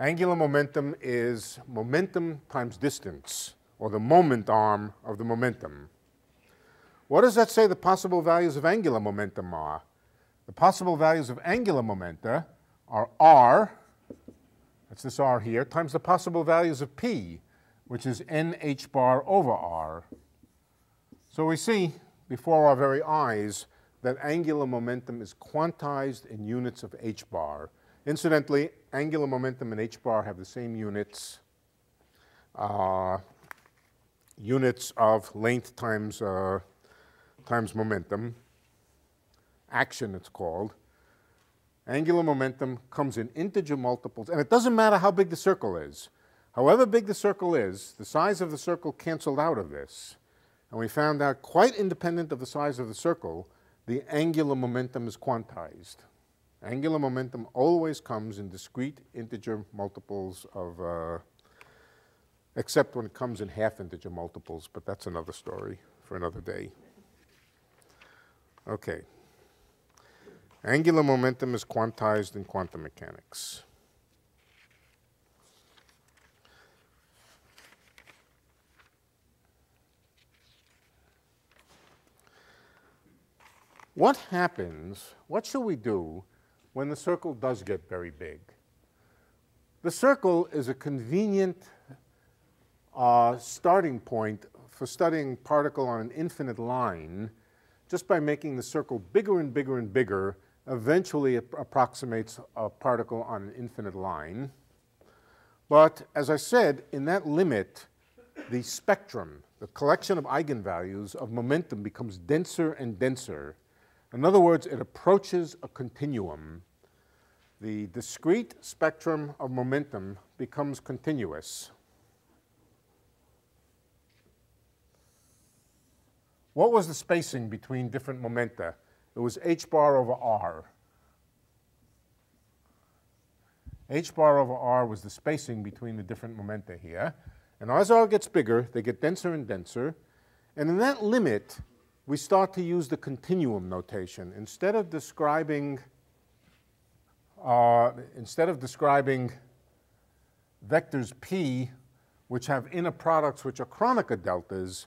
Angular momentum is momentum times distance, or the moment arm of the momentum. What does that say the possible values of angular momentum are? The possible values of angular momenta are r, that's this r here, times the possible values of p, which is nh bar over r. So we see before our very eyes that angular momentum is quantized in units of h bar. Incidentally, angular momentum and h bar have the same units, uh, units of length times, uh, times momentum, action it's called. Angular momentum comes in integer multiples, and it doesn't matter how big the circle is. However big the circle is, the size of the circle canceled out of this. And we found out, quite independent of the size of the circle, the angular momentum is quantized. Angular momentum always comes in discrete integer multiples of, uh, except when it comes in half integer multiples, but that's another story for another day. Okay. Angular momentum is quantized in quantum mechanics. What happens, what should we do when the circle does get very big. The circle is a convenient uh, starting point for studying particle on an infinite line just by making the circle bigger and bigger and bigger eventually it approximates a particle on an infinite line. But as I said, in that limit, the spectrum, the collection of eigenvalues of momentum becomes denser and denser. In other words, it approaches a continuum. The discrete spectrum of momentum becomes continuous. What was the spacing between different momenta? It was h bar over r. h bar over r was the spacing between the different momenta here. And as r gets bigger, they get denser and denser. And in that limit, we start to use the continuum notation. Instead of describing, uh, instead of describing vectors p, which have inner products which are Kronecker deltas,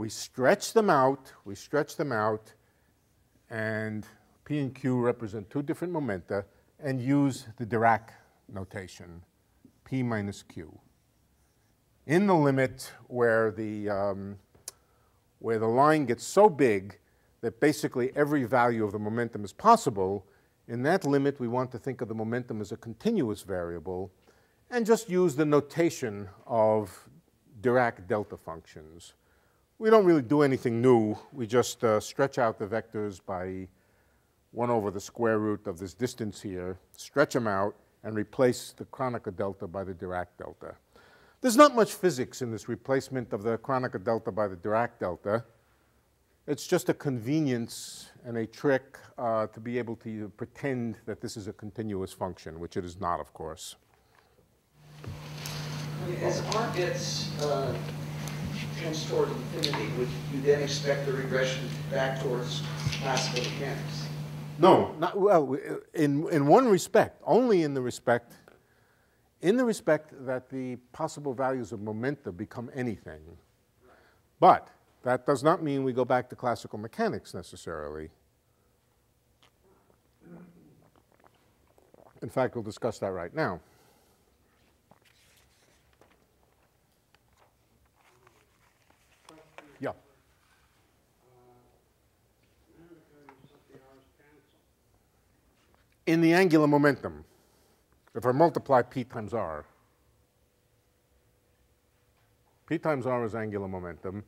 we stretch them out, we stretch them out, and p and q represent two different momenta, and use the Dirac notation, p minus q. In the limit where the, um, where the line gets so big that basically every value of the momentum is possible, in that limit we want to think of the momentum as a continuous variable and just use the notation of Dirac delta functions. We don't really do anything new. We just uh, stretch out the vectors by 1 over the square root of this distance here, stretch them out, and replace the Kronecker delta by the Dirac delta. There's not much physics in this replacement of the Kronecker delta by the Dirac delta. It's just a convenience and a trick uh, to be able to pretend that this is a continuous function, which it is not, of course. As R gets uh, tends toward infinity, would you then expect the regression back towards classical mechanics? No, not well. In in one respect, only in the respect, in the respect that the possible values of momenta become anything. But that does not mean we go back to classical mechanics necessarily. In fact, we'll discuss that right now. Yeah. In the angular momentum, if I multiply p times r, p times r is angular momentum,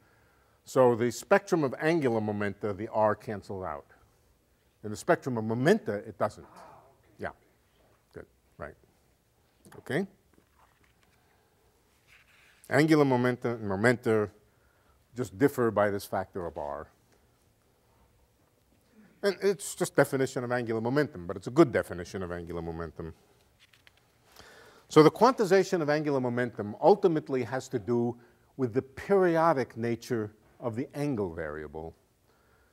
so the spectrum of angular momenta, the r cancels out. In the spectrum of momenta, it doesn't. Ah, yeah, good, right. Okay? Angular momenta and momenta just differ by this factor of r. And it's just definition of angular momentum, but it's a good definition of angular momentum. So the quantization of angular momentum ultimately has to do with the periodic nature of the angle variable.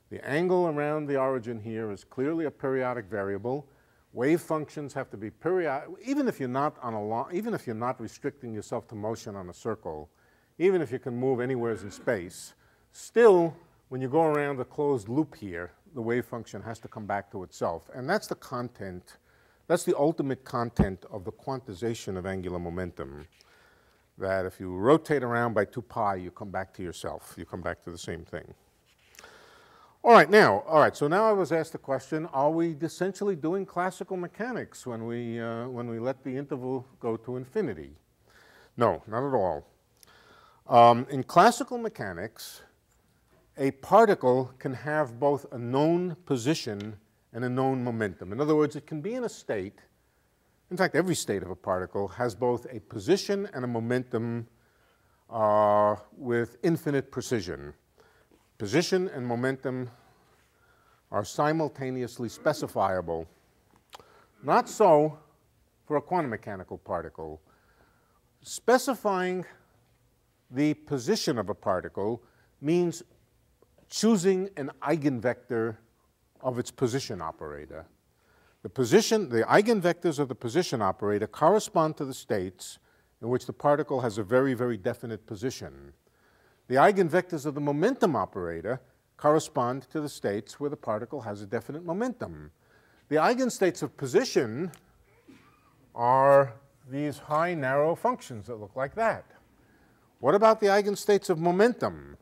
The angle around the origin here is clearly a periodic variable. Wave functions have to be periodic, even if you're not on a even if you're not restricting yourself to motion on a circle, even if you can move anywhere in space, still, when you go around a closed loop here, the wave function has to come back to itself. And that's the content, that's the ultimate content of the quantization of angular momentum. That if you rotate around by 2 pi, you come back to yourself. You come back to the same thing. All right, now, all right, so now I was asked the question, are we essentially doing classical mechanics when we, uh, when we let the interval go to infinity? No, not at all. Um, in classical mechanics, a particle can have both a known position and a known momentum. In other words, it can be in a state, in fact, every state of a particle has both a position and a momentum uh, with infinite precision. Position and momentum are simultaneously specifiable. Not so for a quantum mechanical particle. Specifying the position of a particle means choosing an eigenvector of its position operator. The position, the eigenvectors of the position operator correspond to the states in which the particle has a very, very definite position. The eigenvectors of the momentum operator correspond to the states where the particle has a definite momentum. The eigenstates of position are these high, narrow functions that look like that. What about the eigenstates of momentum?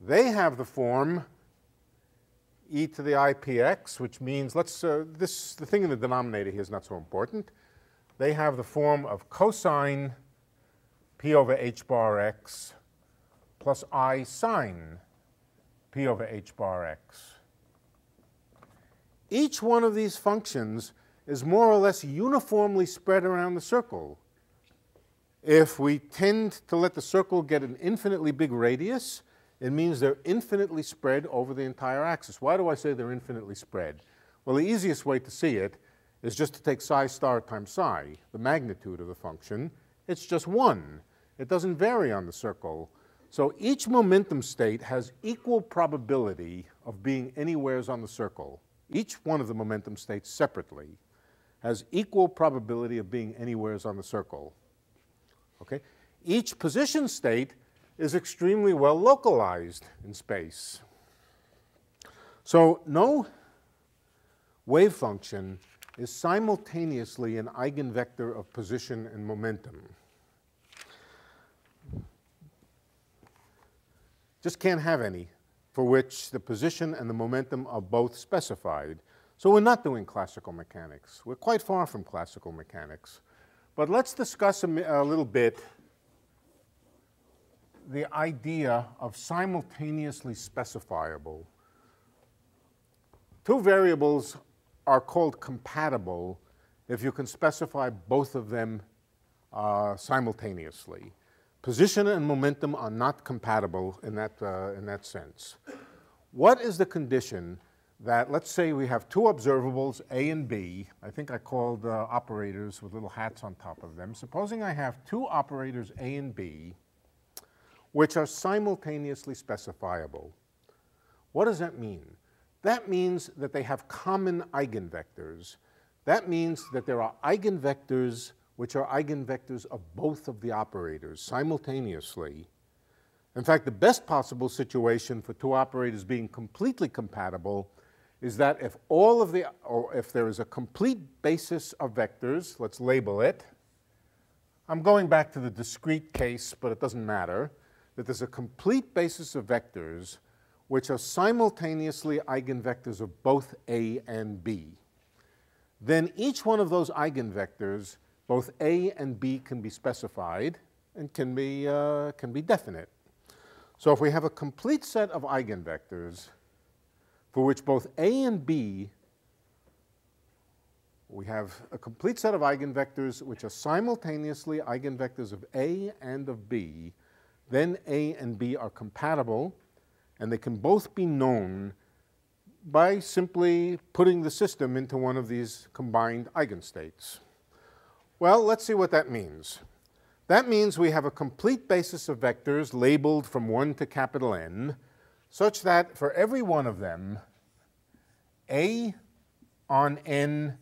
They have the form e to the ipx, which means, let's, uh, this, the thing in the denominator here is not so important. they have the form of cosine p over h bar x plus i sine p over h bar x. Each one of these functions is more or less uniformly spread around the circle. If we tend to let the circle get an infinitely big radius, it means they're infinitely spread over the entire axis. Why do I say they're infinitely spread? Well, the easiest way to see it is just to take psi star times psi, the magnitude of the function. It's just 1. It doesn't vary on the circle. So each momentum state has equal probability of being anywheres on the circle. Each one of the momentum states separately has equal probability of being anywheres on the circle. Okay? Each position state is extremely well localized in space. So no wave function is simultaneously an eigenvector of position and momentum. Just can't have any for which the position and the momentum are both specified. So we're not doing classical mechanics. We're quite far from classical mechanics. But let's discuss a, a little bit the idea of simultaneously specifiable. Two variables are called compatible if you can specify both of them uh, simultaneously. Position and momentum are not compatible in that, uh, in that sense. What is the condition that, let's say we have two observables, A and B. I think I called uh, operators with little hats on top of them. Supposing I have two operators, A and B, which are simultaneously specifiable. What does that mean? That means that they have common eigenvectors. That means that there are eigenvectors which are eigenvectors of both of the operators simultaneously. In fact, the best possible situation for two operators being completely compatible is that if all of the, or if there is a complete basis of vectors, let's label it. I'm going back to the discrete case, but it doesn't matter, that there's a complete basis of vectors which are simultaneously eigenvectors of both A and B. Then each one of those eigenvectors both A and B can be specified and can be, uh, can be definite. So if we have a complete set of eigenvectors for which both A and B, we have a complete set of eigenvectors which are simultaneously eigenvectors of A and of B, then A and B are compatible and they can both be known by simply putting the system into one of these combined eigenstates. Well, let's see what that means. That means we have a complete basis of vectors labeled from 1 to capital N, such that for every one of them, A on n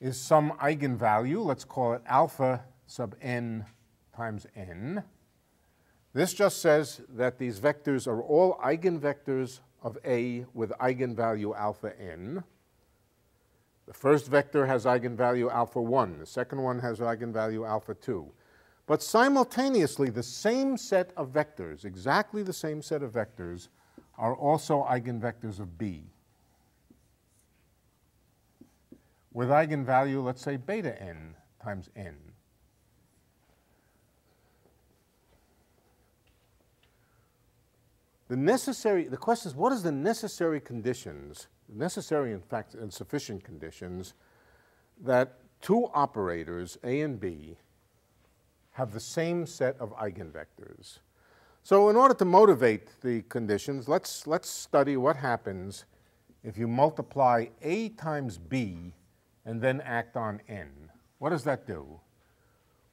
is some eigenvalue, let's call it alpha sub n times n. This just says that these vectors are all eigenvectors of A with eigenvalue alpha n. The first vector has eigenvalue alpha 1. The second one has eigenvalue alpha 2. But simultaneously, the same set of vectors, exactly the same set of vectors, are also eigenvectors of B. With eigenvalue, let's say beta n times n. The necessary, the question is, what is the necessary conditions necessary, in fact, and sufficient conditions that two operators, A and B, have the same set of eigenvectors. So in order to motivate the conditions, let's, let's study what happens if you multiply A times B and then act on N. What does that do?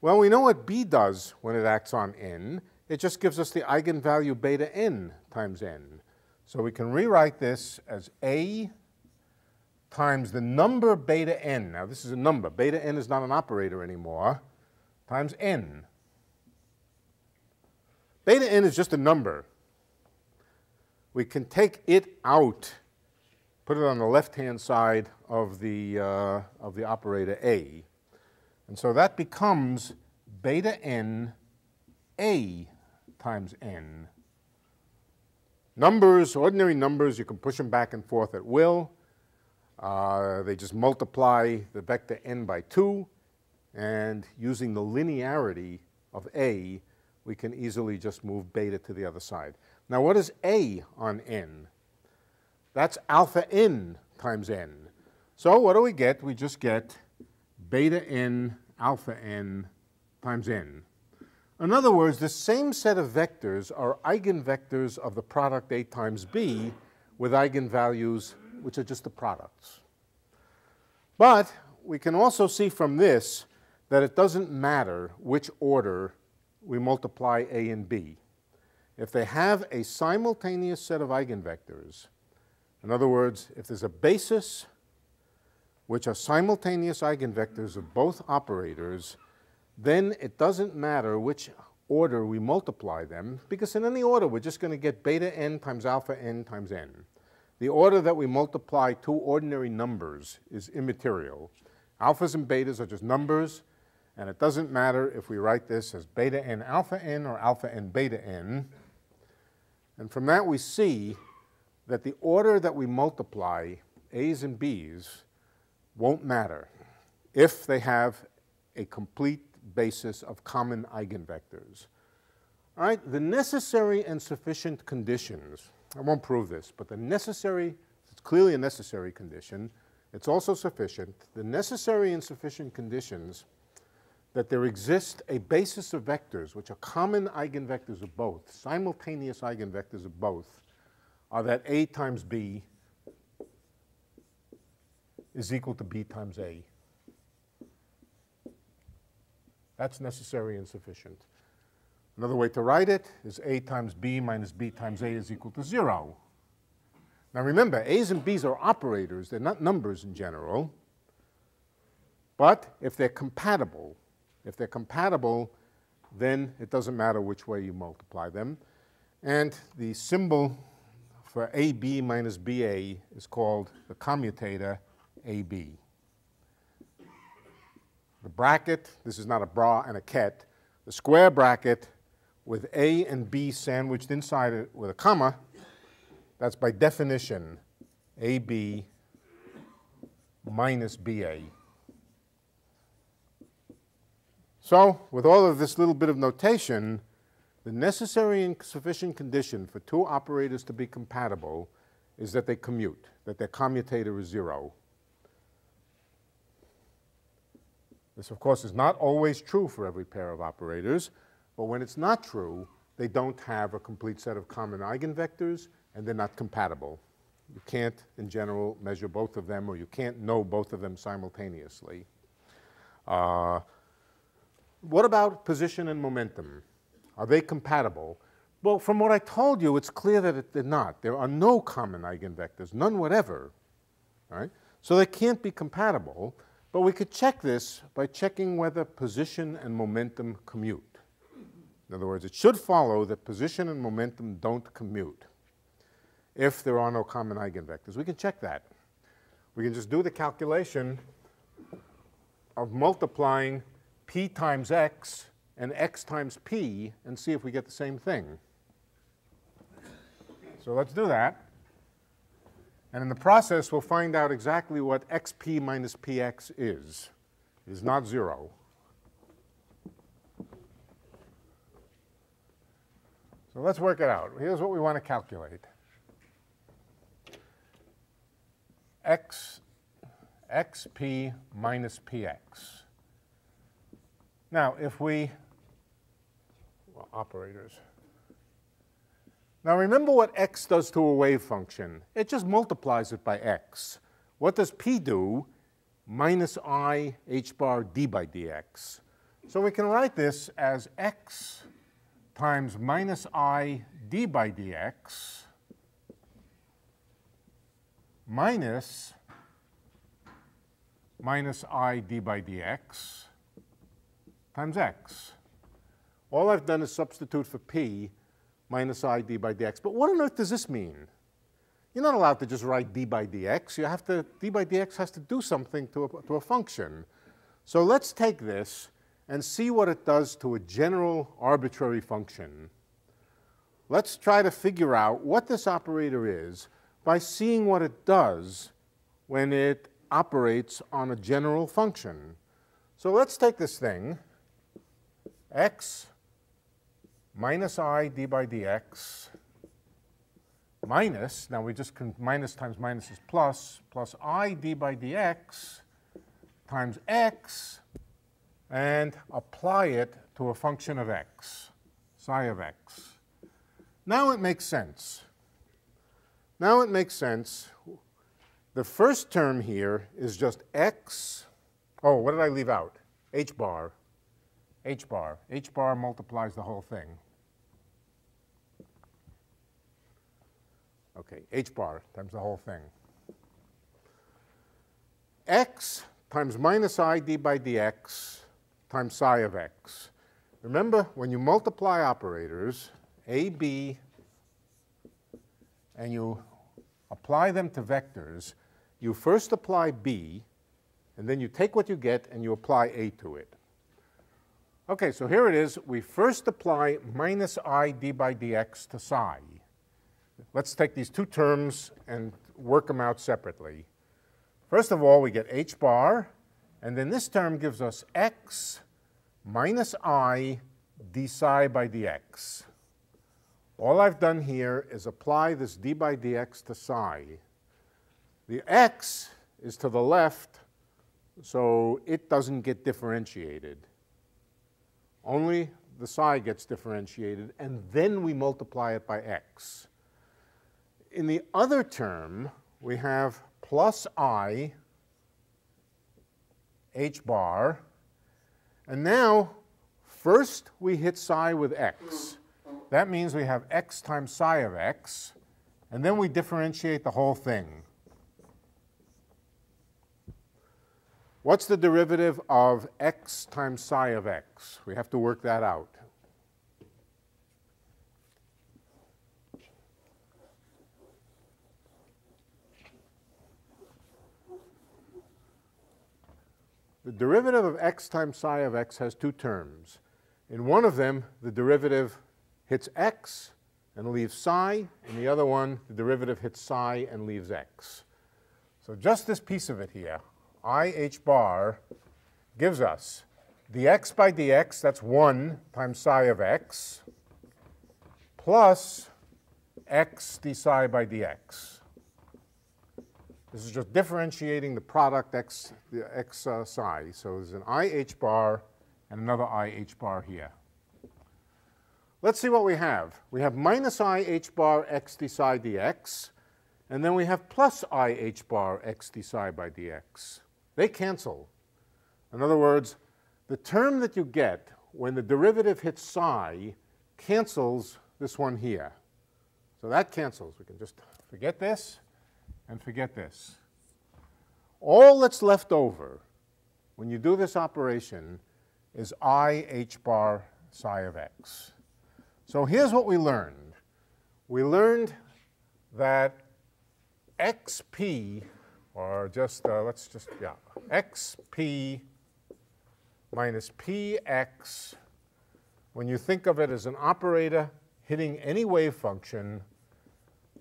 Well, we know what B does when it acts on N. It just gives us the eigenvalue beta N times N. So we can rewrite this as A times the number beta n. Now this is a number. Beta n is not an operator anymore. Times n. Beta n is just a number. We can take it out, put it on the left-hand side of the, uh, of the operator A. And so that becomes beta n A times n. Numbers, ordinary numbers, you can push them back and forth at will. Uh, they just multiply the vector n by 2, And using the linearity of A, we can easily just move beta to the other side. Now, what is A on n? That's alpha n times n. So what do we get? We just get beta n alpha n times n. In other words, the same set of vectors are eigenvectors of the product A times B with eigenvalues which are just the products. But we can also see from this that it doesn't matter which order we multiply A and B. If they have a simultaneous set of eigenvectors, in other words, if there's a basis which are simultaneous eigenvectors of both operators, then it doesn't matter which order we multiply them, because in any order we're just going to get beta n times alpha n times n. The order that we multiply two ordinary numbers is immaterial. Alphas and betas are just numbers, and it doesn't matter if we write this as beta n alpha n or alpha n beta n. And from that we see that the order that we multiply a's and b's won't matter if they have a complete basis of common eigenvectors. All right, the necessary and sufficient conditions I won't prove this, but the necessary, it's clearly a necessary condition. It's also sufficient. The necessary and sufficient conditions that there exists a basis of vectors which are common eigenvectors of both, simultaneous eigenvectors of both, are that A times B is equal to B times A. That's necessary and sufficient. Another way to write it is a times b minus b times a is equal to 0. Now remember, a's and b's are operators. They're not numbers in general. But if they're compatible, if they're compatible, then it doesn't matter which way you multiply them. And the symbol for AB minus BA is called the commutator AB. The bracket, this is not a bra and a ket, the square bracket with A and B sandwiched inside it with a comma, that's by definition AB minus BA. So, with all of this little bit of notation, the necessary and sufficient condition for two operators to be compatible is that they commute, that their commutator is zero. This, of course, is not always true for every pair of operators. But when it's not true, they don't have a complete set of common eigenvectors, and they're not compatible. You can't, in general, measure both of them, or you can't know both of them simultaneously. Uh, what about position and momentum? Are they compatible? Well, from what I told you, it's clear that they're not. There are no common eigenvectors, none whatever. Right? So they can't be compatible, but we could check this by checking whether position and momentum commute. In other words, it should follow that position and momentum don't commute if there are no common eigenvectors. We can check that. We can just do the calculation of multiplying p times x and x times p and see if we get the same thing. So let's do that. And in the process, we'll find out exactly what xp minus px is. It is not 0. So let's work it out. Here's what we want to calculate. x, xp minus px. Now, if we, well, operators. Now remember what x does to a wave function. It just multiplies it by x. What does p do? Minus i h bar d by dx. So we can write this as x times minus i d by dx minus minus i d by dx times x. All I've done is substitute for p minus i d by dx. But what on earth does this mean? You're not allowed to just write d by dx. You have to, d by dx has to do something to a, to a function. So let's take this and see what it does to a general arbitrary function. Let's try to figure out what this operator is by seeing what it does when it operates on a general function. So let's take this thing, x minus i d by dx minus, now we just, can, minus times minus is plus, plus i d by dx times x, and apply it to a function of x, psi of x. Now it makes sense. Now it makes sense. The first term here is just x. Oh, what did I leave out? h bar. h bar. h bar multiplies the whole thing. Okay, h bar times the whole thing. x times minus i d by dx times psi of x. Remember, when you multiply operators, a, b, and you apply them to vectors, you first apply b, and then you take what you get and you apply a to it. Okay, so here it is. We first apply minus i d by dx to psi. Let's take these two terms and work them out separately. First of all, we get h bar, and then this term gives us x minus i d psi by dx. All I've done here is apply this d by dx to psi. The x is to the left, so it doesn't get differentiated. Only the psi gets differentiated, and then we multiply it by x. In the other term, we have plus i h bar, and now first we hit psi with x. That means we have x times psi of x, and then we differentiate the whole thing. What's the derivative of x times psi of x? We have to work that out. The derivative of x times psi of x has two terms. In one of them, the derivative hits x and leaves psi. In the other one, the derivative hits psi and leaves x. So just this piece of it here, i h bar, gives us dx by dx, that's 1 times psi of x, plus x d psi by dx. This is just differentiating the product x, the x uh, psi. So there's an i h bar and another i h bar here. Let's see what we have. We have minus i h bar x d psi dx, and then we have plus i h bar x d psi by dx. They cancel. In other words, the term that you get when the derivative hits psi cancels this one here. So that cancels. We can just forget this and forget this. All that's left over when you do this operation is i h bar psi of x. So here's what we learned. We learned that xp, or just, uh, let's just, yeah, xp minus px, when you think of it as an operator hitting any wave function,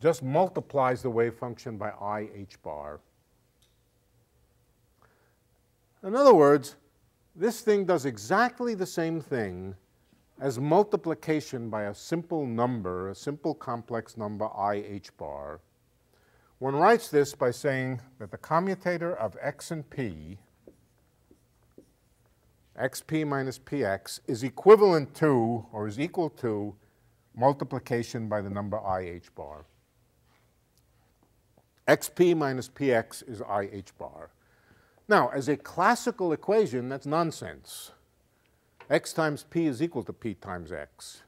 just multiplies the wave function by i h bar. In other words, this thing does exactly the same thing as multiplication by a simple number, a simple complex number i h bar. One writes this by saying that the commutator of x and p, xp minus px, is equivalent to or is equal to multiplication by the number i h bar. Xp minus px is i h bar. Now, as a classical equation, that's nonsense x times p is equal to p times x.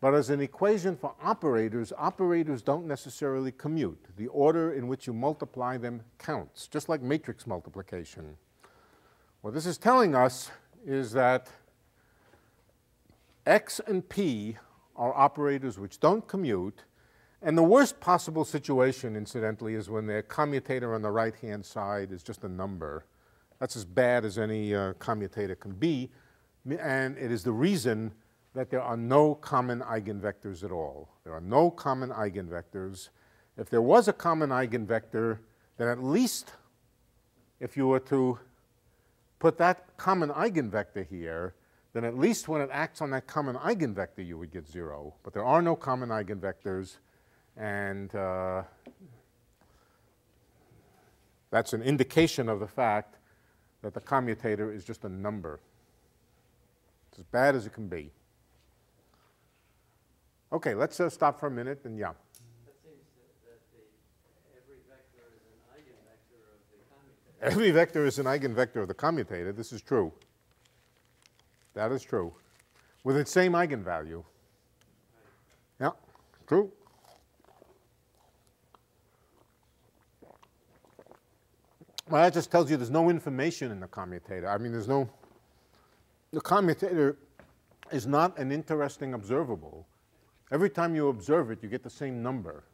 But as an equation for operators, operators don't necessarily commute. The order in which you multiply them counts, just like matrix multiplication. What this is telling us is that x and p are operators which don't commute, and the worst possible situation, incidentally, is when the commutator on the right-hand side is just a number. That's as bad as any uh, commutator can be, and it is the reason that there are no common eigenvectors at all. There are no common eigenvectors. If there was a common eigenvector, then at least if you were to put that common eigenvector here, then at least when it acts on that common eigenvector, you would get zero. But there are no common eigenvectors, and uh, that's an indication of the fact that the commutator is just a number. It's as bad as it can be. Okay, let's uh, stop for a minute and yeah. That seems that, that the, every vector is an eigenvector of the commutator. Every vector is an eigenvector of the commutator. This is true. That is true. With its same eigenvalue. Yeah, true. Well, that just tells you there's no information in the commutator. I mean, there's no, the commutator is not an interesting observable. Every time you observe it, you get the same number.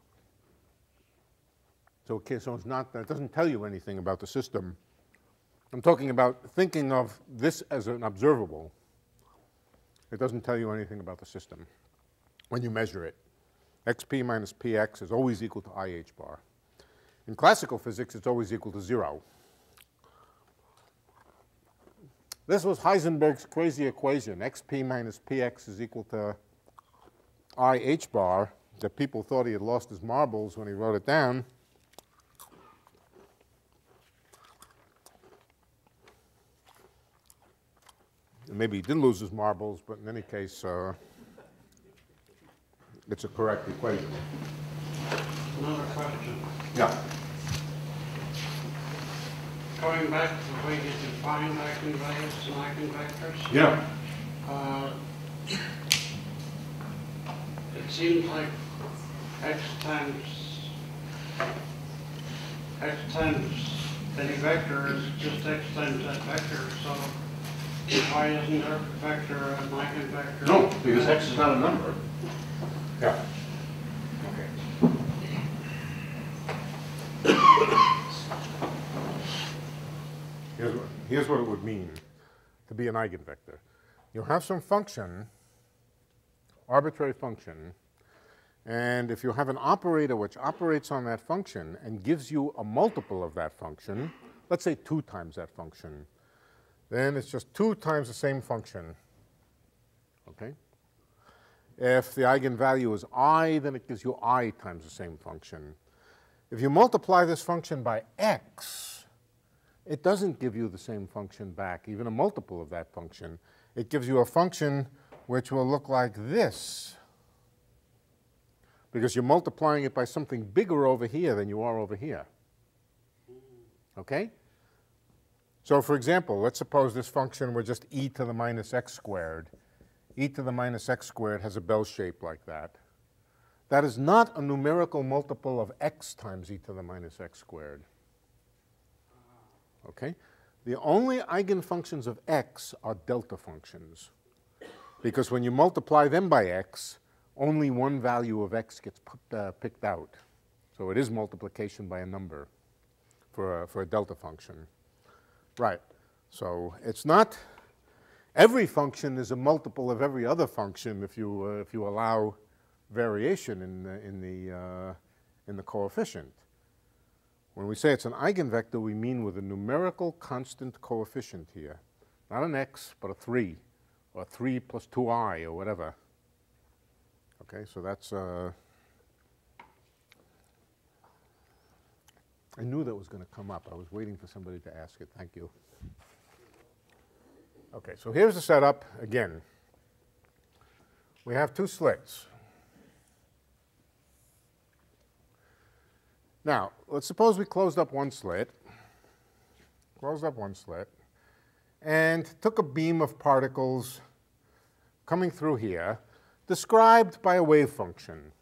So, okay, so it's not, that doesn't tell you anything about the system. I'm talking about thinking of this as an observable. It doesn't tell you anything about the system when you measure it. xp minus px is always equal to i h bar. In classical physics, it's always equal to zero. This was Heisenberg's crazy equation, xp minus px is equal to i h bar, that people thought he had lost his marbles when he wrote it down. Maybe he did lose his marbles, but in any case, uh, it's a correct equation. Another question. Yeah. Going back to the way you define eigenvalues and eigenvectors. Yeah. uh, It seems like x times, x times any vector is just x times that vector, so why isn't our vector an eigenvector? No, because x is not a number. Yeah. Okay. Here's what, it would mean to be an eigenvector. You'll have some function, arbitrary function, and if you have an operator which operates on that function and gives you a multiple of that function, let's say 2 times that function, then it's just 2 times the same function. Okay? If the eigenvalue is i, then it gives you i times the same function. If you multiply this function by x, it doesn't give you the same function back, even a multiple of that function. It gives you a function which will look like this, because you're multiplying it by something bigger over here than you are over here. Okay? So for example, let's suppose this function were just e to the minus x squared. e to the minus x squared has a bell shape like that. That is not a numerical multiple of x times e to the minus x squared. Okay? The only eigenfunctions of x are delta functions. Because when you multiply them by x, only one value of x gets put, uh, picked out. So it is multiplication by a number for a, for a delta function. Right. So it's not, every function is a multiple of every other function if you, uh, if you allow variation in the, in, the, uh, in the coefficient. When we say it's an eigenvector, we mean with a numerical constant coefficient here. Not an x, but a 3, or 3 plus 2i, or whatever. Okay, so that's, uh, I knew that was going to come up. I was waiting for somebody to ask it. Thank you. Okay, so here's the setup again. We have two slits. Now, let's suppose we closed up one slit, closed up one slit, and took a beam of particles coming through here, described by a wave function.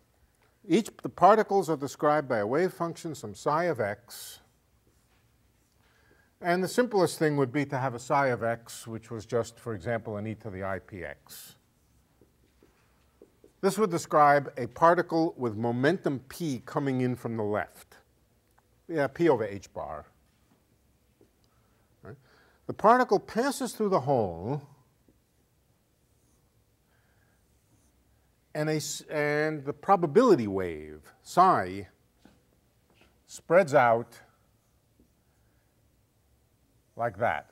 Each, the particles are described by a wave function, some psi of x. And the simplest thing would be to have a psi of x, which was just, for example, an e to the ipx. This would describe a particle with momentum p coming in from the left. Yeah, p over h bar. Right? The particle passes through the hole, and, a, and the probability wave, psi, spreads out like that.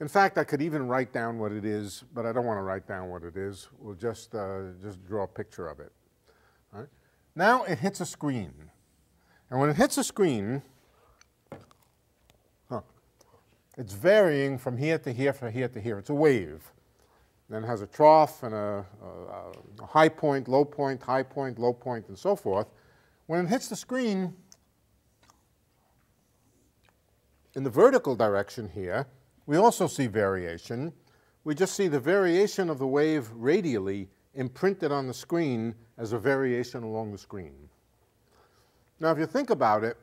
In fact, I could even write down what it is, but I don't want to write down what it is. We'll just, uh, just draw a picture of it. Now it hits a screen. And when it hits a screen, huh, it's varying from here to here, from here to here. It's a wave. Then it has a trough and a, a, a high point, low point, high point, low point, and so forth. When it hits the screen, in the vertical direction here, we also see variation. We just see the variation of the wave radially imprinted on the screen as a variation along the screen. Now, if you think about it,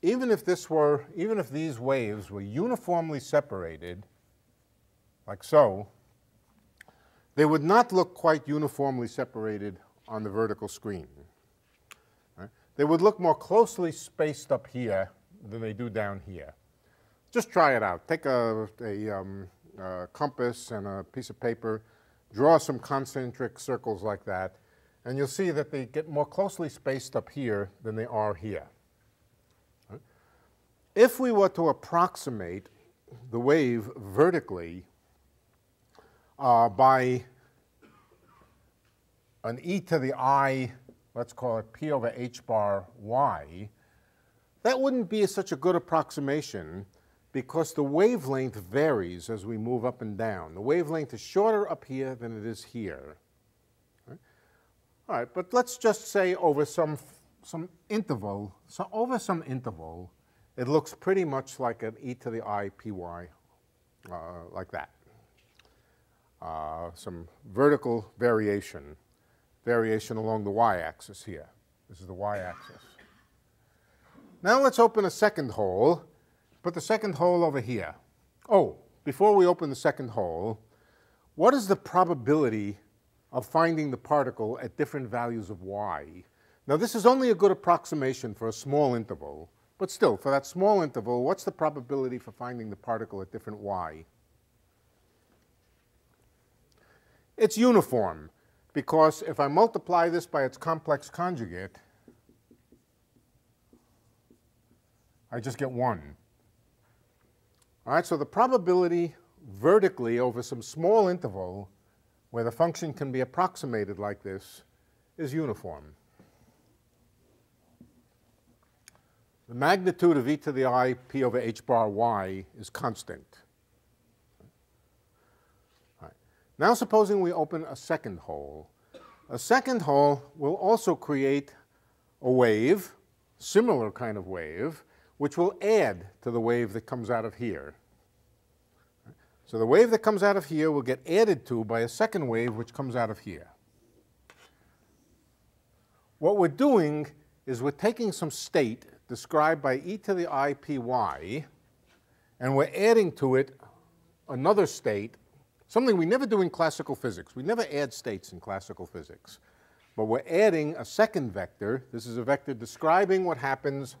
even if this were, even if these waves were uniformly separated, like so, they would not look quite uniformly separated on the vertical screen. Right? They would look more closely spaced up here than they do down here. Just try it out. Take a, a, um, a compass and a piece of paper, draw some concentric circles like that, and you'll see that they get more closely spaced up here than they are here. If we were to approximate the wave vertically uh, by an e to the i, let's call it p over h bar y, that wouldn't be such a good approximation because the wavelength varies as we move up and down. The wavelength is shorter up here than it is here. All right, but let's just say over some, some interval, so over some interval, it looks pretty much like an e to the i py, uh, like that. Uh, some vertical variation, variation along the y-axis here. This is the y-axis. Now let's open a second hole. Put the second hole over here. Oh, before we open the second hole, what is the probability of finding the particle at different values of y? Now this is only a good approximation for a small interval, but still, for that small interval, what's the probability for finding the particle at different y? It's uniform, because if I multiply this by its complex conjugate, I just get 1. All right, so the probability vertically over some small interval where the function can be approximated like this is uniform. The magnitude of e to the i p over h bar y is constant. Right. Now supposing we open a second hole. A second hole will also create a wave, similar kind of wave, which will add to the wave that comes out of here. So the wave that comes out of here will get added to by a second wave which comes out of here. What we're doing is we're taking some state described by e to the i p y, and we're adding to it another state, something we never do in classical physics. We never add states in classical physics. But we're adding a second vector. This is a vector describing what happens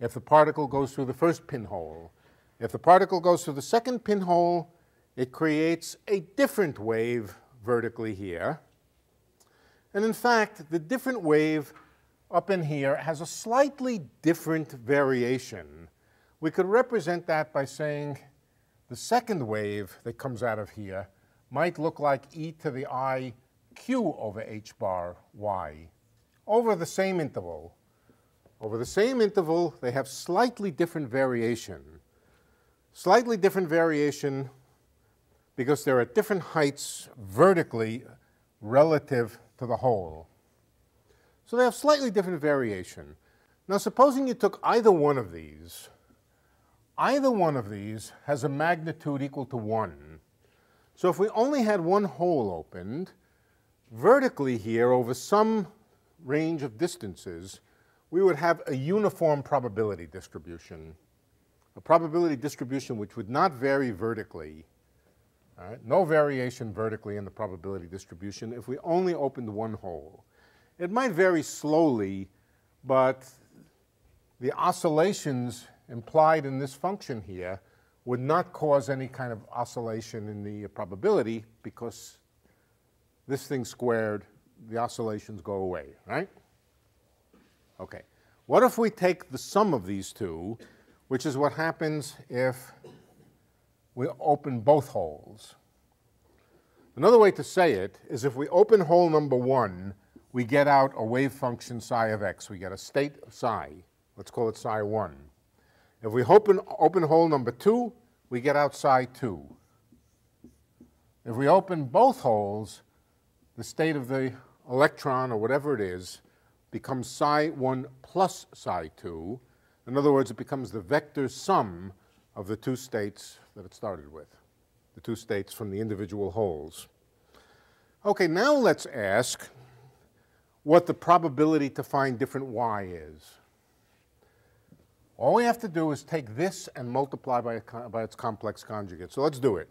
if the particle goes through the first pinhole. If the particle goes through the second pinhole, it creates a different wave vertically here. And in fact, the different wave up in here has a slightly different variation. We could represent that by saying the second wave that comes out of here might look like e to the i q over h bar y over the same interval. Over the same interval, they have slightly different variation. Slightly different variation because they're at different heights vertically relative to the hole. So they have slightly different variation. Now supposing you took either one of these, either one of these has a magnitude equal to 1. So if we only had one hole opened, vertically here over some range of distances, we would have a uniform probability distribution, a probability distribution which would not vary vertically. No variation vertically in the probability distribution if we only opened one hole. It might vary slowly, but the oscillations implied in this function here would not cause any kind of oscillation in the probability because this thing squared, the oscillations go away, right? Okay. What if we take the sum of these two, which is what happens if we open both holes. Another way to say it is if we open hole number one, we get out a wave function psi of x. We get a state of psi. Let's call it psi 1. If we open, open hole number two, we get out psi 2. If we open both holes, the state of the electron or whatever it is becomes psi 1 plus psi 2. In other words, it becomes the vector sum of the two states that it started with, the two states from the individual holes. Okay, now let's ask what the probability to find different y is. All we have to do is take this and multiply by, by its complex conjugate. So let's do it.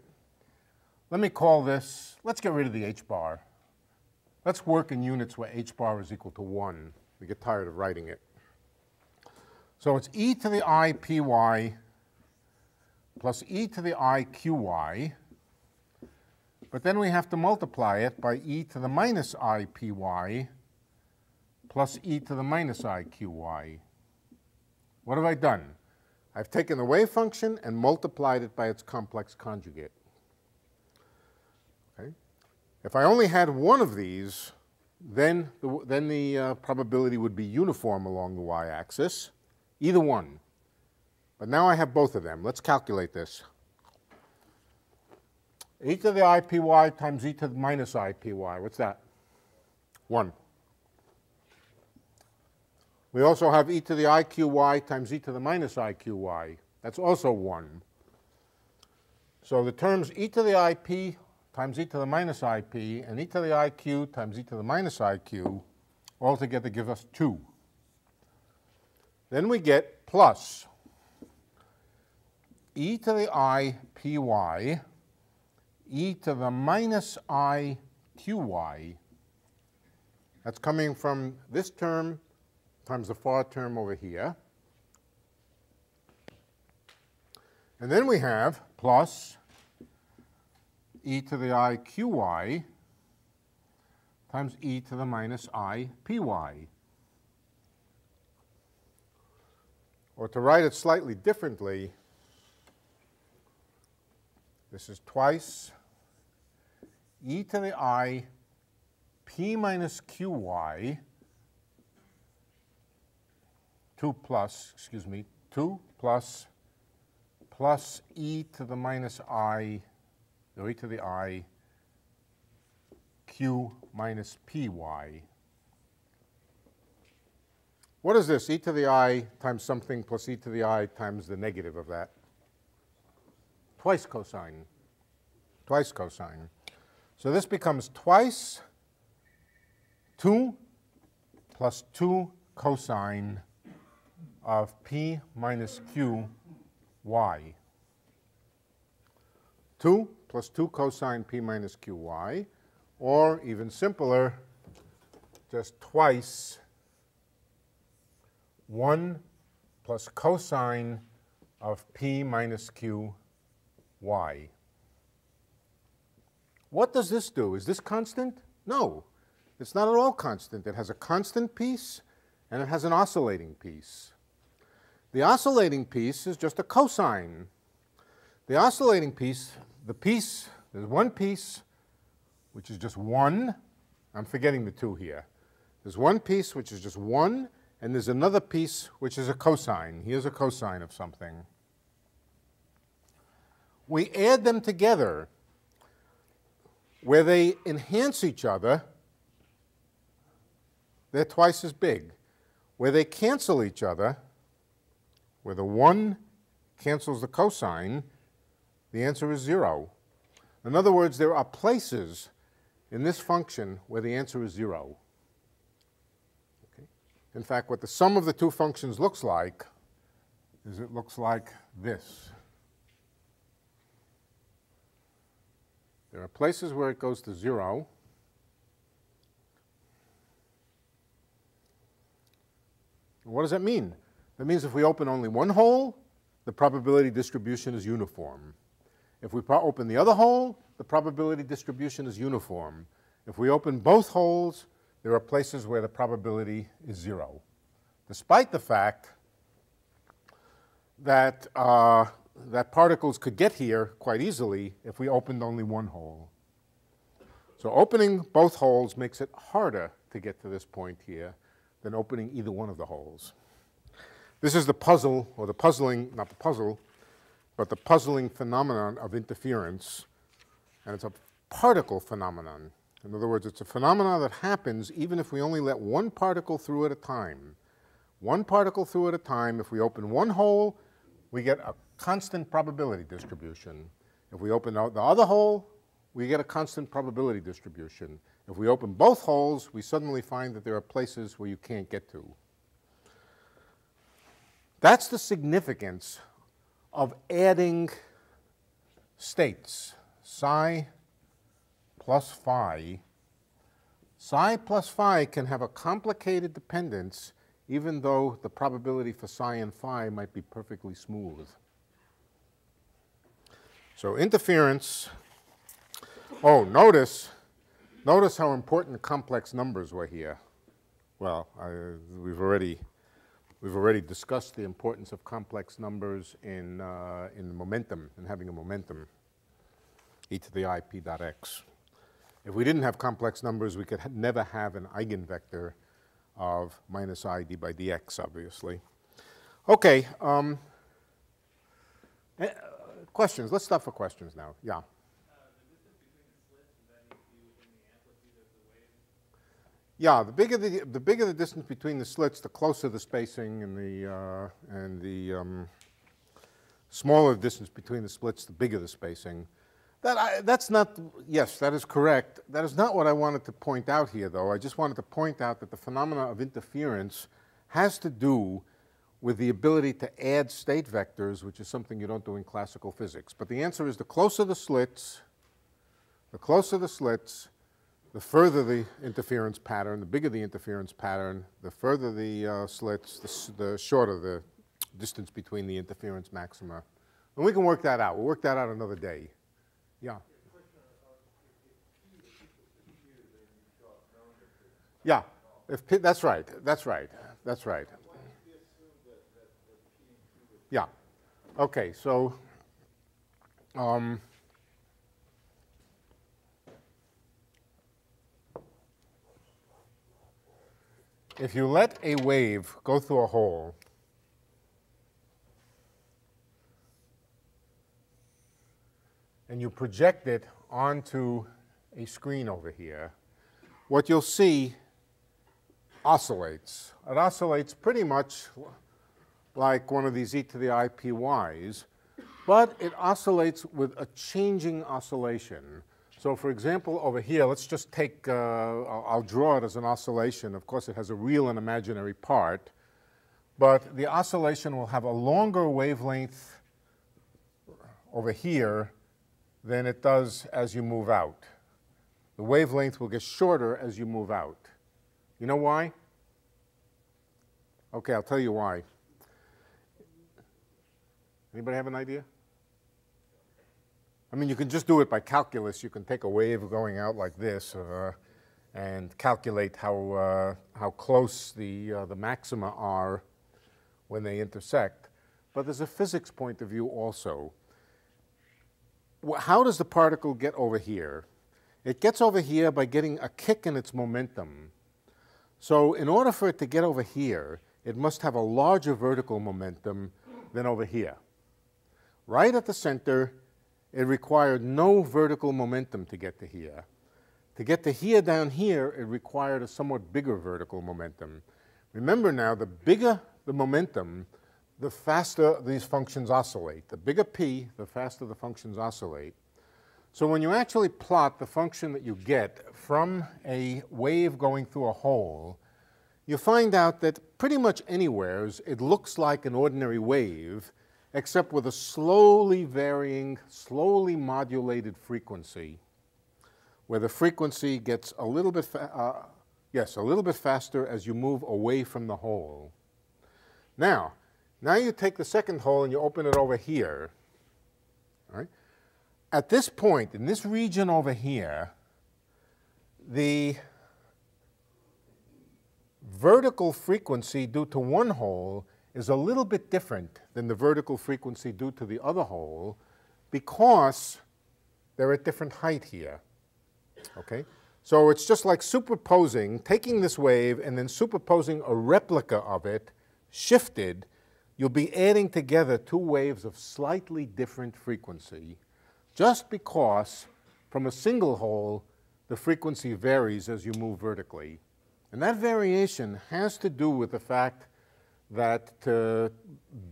Let me call this, let's get rid of the h bar. Let's work in units where h bar is equal to 1. We get tired of writing it. So it's e to the i py plus e to the i qy. But then we have to multiply it by e to the minus i py plus e to the minus i qy. What have I done? I've taken the wave function and multiplied it by its complex conjugate. Okay? If I only had one of these, then the, then the uh, probability would be uniform along the y-axis, either one. But now I have both of them. Let's calculate this. e to the IPY times e to the minus IPY. What's that? 1. We also have e to the IQY times e to the minus IQY. That's also 1. So the terms e to the IP times e to the minus ip and e to the iq times e to the minus iq altogether give us 2. Then we get plus e to the ipy e to the minus iqy. That's coming from this term times the far term over here. And then we have plus e to the i qy times e to the minus i py. Or to write it slightly differently, this is twice e to the i p minus qy, 2 plus, excuse me, 2 plus plus e to the minus i e to the i q minus py. What is this? e to the i times something plus e to the i times the negative of that. Twice cosine. Twice cosine. So this becomes twice 2 plus 2 cosine of p minus q y. 2 plus 2 cosine p minus qy, or even simpler, just twice 1 plus cosine of p minus q y. What does this do? Is this constant? No, it's not at all constant. It has a constant piece and it has an oscillating piece. The oscillating piece is just a cosine. The oscillating piece the piece, there's one piece which is just 1. I'm forgetting the 2 here. There's one piece which is just 1, and there's another piece which is a cosine. Here's a cosine of something. We add them together where they enhance each other, they're twice as big. Where they cancel each other, where the 1 cancels the cosine, the answer is 0. In other words, there are places in this function where the answer is 0. Okay? In fact, what the sum of the two functions looks like is it looks like this. There are places where it goes to 0. What does that mean? That means if we open only one hole, the probability distribution is uniform. If we open the other hole, the probability distribution is uniform. If we open both holes, there are places where the probability is zero, despite the fact that uh, that particles could get here quite easily if we opened only one hole. So opening both holes makes it harder to get to this point here than opening either one of the holes. This is the puzzle, or the puzzling, not the puzzle, but the puzzling phenomenon of interference, and it's a particle phenomenon. In other words, it's a phenomenon that happens even if we only let one particle through at a time. One particle through at a time, if we open one hole, we get a constant probability distribution. If we open out the other hole, we get a constant probability distribution. If we open both holes, we suddenly find that there are places where you can't get to. That's the significance of adding states, psi plus phi. Psi plus phi can have a complicated dependence even though the probability for psi and phi might be perfectly smooth. So interference, oh, notice, notice how important complex numbers were here. Well, I, we've already We've already discussed the importance of complex numbers in, uh, in momentum, in having a momentum, e to the i p dot x. If we didn't have complex numbers, we could ha never have an eigenvector of minus i d by dx, obviously. Okay, um, uh, questions. Let's stop for questions now. Yeah. Yeah, the bigger the, the bigger the distance between the slits, the closer the spacing, and the uh, and the um, smaller the distance between the slits, the bigger the spacing. That I, that's not. Yes, that is correct. That is not what I wanted to point out here, though. I just wanted to point out that the phenomena of interference has to do with the ability to add state vectors, which is something you don't do in classical physics. But the answer is the closer the slits, the closer the slits, the further the interference pattern, the bigger the interference pattern, the further the uh, slits, the, the, shorter the distance between the interference maxima. And we can work that out. We'll work that out another day. Yeah. Yeah, if P, that's right, that's right, that's right. Yeah, okay, so um, If you let a wave go through a hole, and you project it onto a screen over here, what you'll see oscillates. It oscillates pretty much like one of these e to the IPYs, but it oscillates with a changing oscillation. So for example, over here, let's just take, uh, I'll, draw it as an oscillation. Of course, it has a real and imaginary part, but the oscillation will have a longer wavelength over here than it does as you move out. The wavelength will get shorter as you move out. You know why? Okay, I'll tell you why. Anybody have an idea? I mean, you can just do it by calculus. You can take a wave going out like this uh, and calculate how, uh, how close the, uh, the maxima are when they intersect. But there's a physics point of view also. How does the particle get over here? It gets over here by getting a kick in its momentum. So in order for it to get over here, it must have a larger vertical momentum than over here. Right at the center, it required no vertical momentum to get to here. To get to here down here, it required a somewhat bigger vertical momentum. Remember now, the bigger the momentum, the faster these functions oscillate. The bigger p, the faster the functions oscillate. So when you actually plot the function that you get from a wave going through a hole, you find out that pretty much anywhere it looks like an ordinary wave, except with a slowly varying, slowly modulated frequency, where the frequency gets a little bit, uh, yes, a little bit faster as you move away from the hole. Now, now you take the second hole and you open it over here. Right? At this point, in this region over here, the vertical frequency due to one hole is a little bit different than the vertical frequency due to the other hole because they're at different height here. Okay? So it's just like superposing, taking this wave and then superposing a replica of it, shifted, you'll be adding together two waves of slightly different frequency, just because from a single hole, the frequency varies as you move vertically. And that variation has to do with the fact that to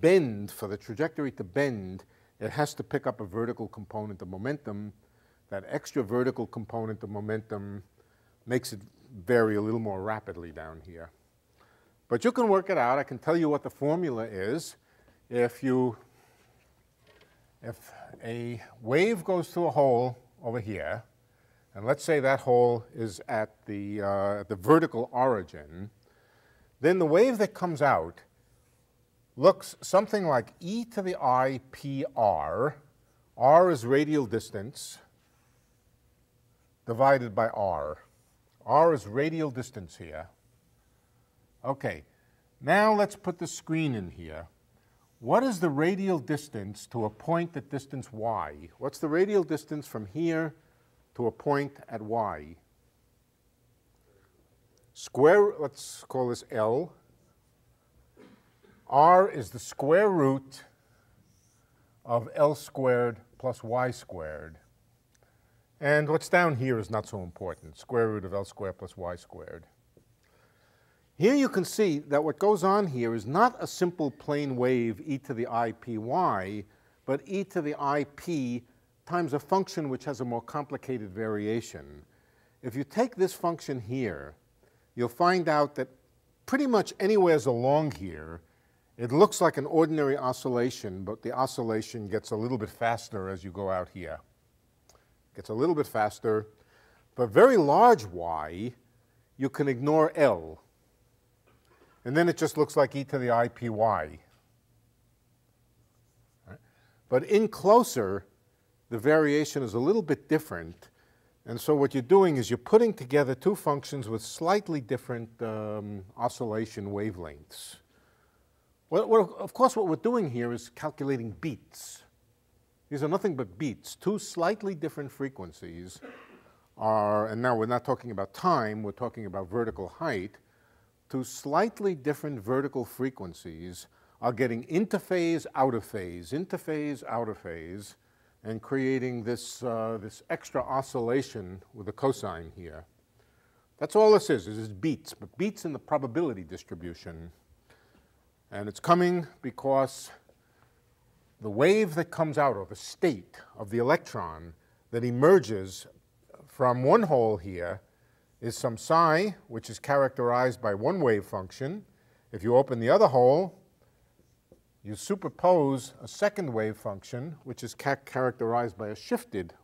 bend, for the trajectory to bend, it has to pick up a vertical component of momentum. That extra vertical component of momentum makes it vary a little more rapidly down here. But you can work it out. I can tell you what the formula is. If you, if a wave goes through a hole over here, and let's say that hole is at the, uh, the vertical origin, then the wave that comes out looks something like e to the i p r. r is radial distance divided by r. r is radial distance here. Okay, now let's put the screen in here. What is the radial distance to a point at distance y? What's the radial distance from here to a point at y? Square, let's call this L. R is the square root of L squared plus y squared. And what's down here is not so important, square root of L squared plus y squared. Here you can see that what goes on here is not a simple plane wave e to the ipy, but e to the ip times a function which has a more complicated variation. If you take this function here, you'll find out that pretty much anywhere along here, it looks like an ordinary oscillation, but the oscillation gets a little bit faster as you go out here. Gets a little bit faster. But very large y, you can ignore L and then it just looks like e to the IPY. Right? But in closer, the variation is a little bit different. And so what you're doing is you're putting together two functions with slightly different um, oscillation wavelengths. Well, well, of course, what we're doing here is calculating beats. These are nothing but beats. Two slightly different frequencies are, and now we're not talking about time, we're talking about vertical height Two slightly different vertical frequencies are getting into phase, out of phase, into phase, out of phase, and creating this, uh, this extra oscillation with a cosine here. That's all this is, this is beats, but beats in the probability distribution. And it's coming because the wave that comes out, or the state of the electron that emerges from one hole here is some psi, which is characterized by one wave function. If you open the other hole, you superpose a second wave function, which is ca characterized by a shifted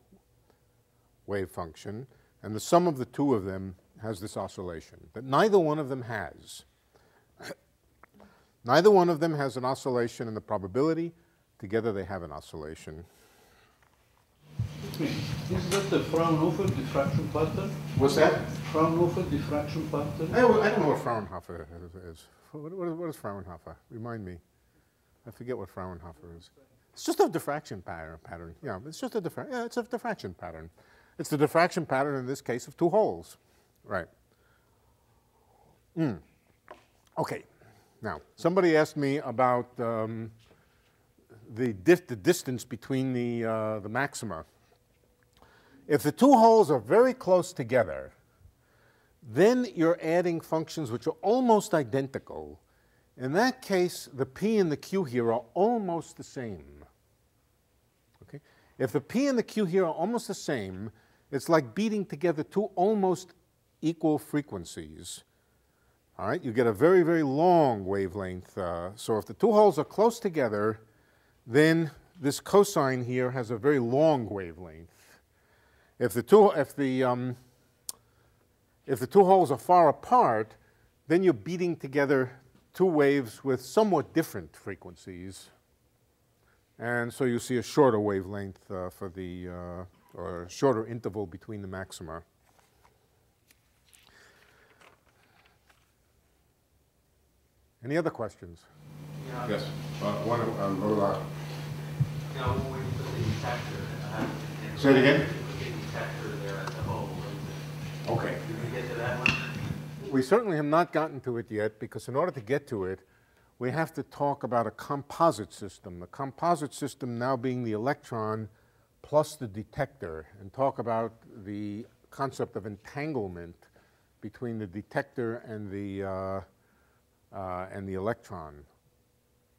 wave function, and the sum of the two of them has this oscillation. But neither one of them has. neither one of them has an oscillation in the probability. Together they have an oscillation. Is that the Fraunhofer diffraction pattern? What's that? Fraunhofer diffraction pattern? I, I don't know what Fraunhofer is. What, what, what is Fraunhofer? Remind me. I forget what Fraunhofer is. It's just a diffraction pattern. Yeah, it's just a diffra yeah, it's a diffraction pattern. It's the diffraction pattern in this case of two holes. Right. Mm. Okay. Now, somebody asked me about um, the, the distance between the, uh, the maxima if the two holes are very close together, then you're adding functions which are almost identical. In that case, the p and the q here are almost the same. Okay? If the p and the q here are almost the same, it's like beating together two almost equal frequencies. All right, you get a very, very long wavelength. Uh, so if the two holes are close together, then this cosine here has a very long wavelength. If the two, if the, um, if the two holes are far apart, then you're beating together two waves with somewhat different frequencies. And so you see a shorter wavelength uh, for the, uh, or a shorter interval between the maxima. Any other questions? You know, Yes. Uh, one, uh, Lola. You know, when you put the detector, uh, Say it again? You put the detector there at the hole, Okay. you can get to that one? We certainly have not gotten to it yet because in order to get to it, we have to talk about a composite system. The composite system now being the electron plus the detector and talk about the concept of entanglement between the detector and the, uh, uh, and the electron.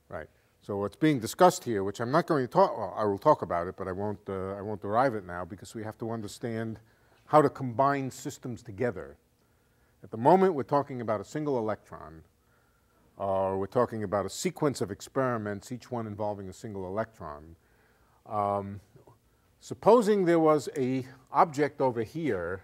Right. So what's being discussed here, which I'm not going to talk, well, I will talk about it, but I won't, uh, I won't derive it now because we have to understand how to combine systems together. At the moment, we're talking about a single electron, or we're talking about a sequence of experiments, each one involving a single electron. Um, supposing there was a object over here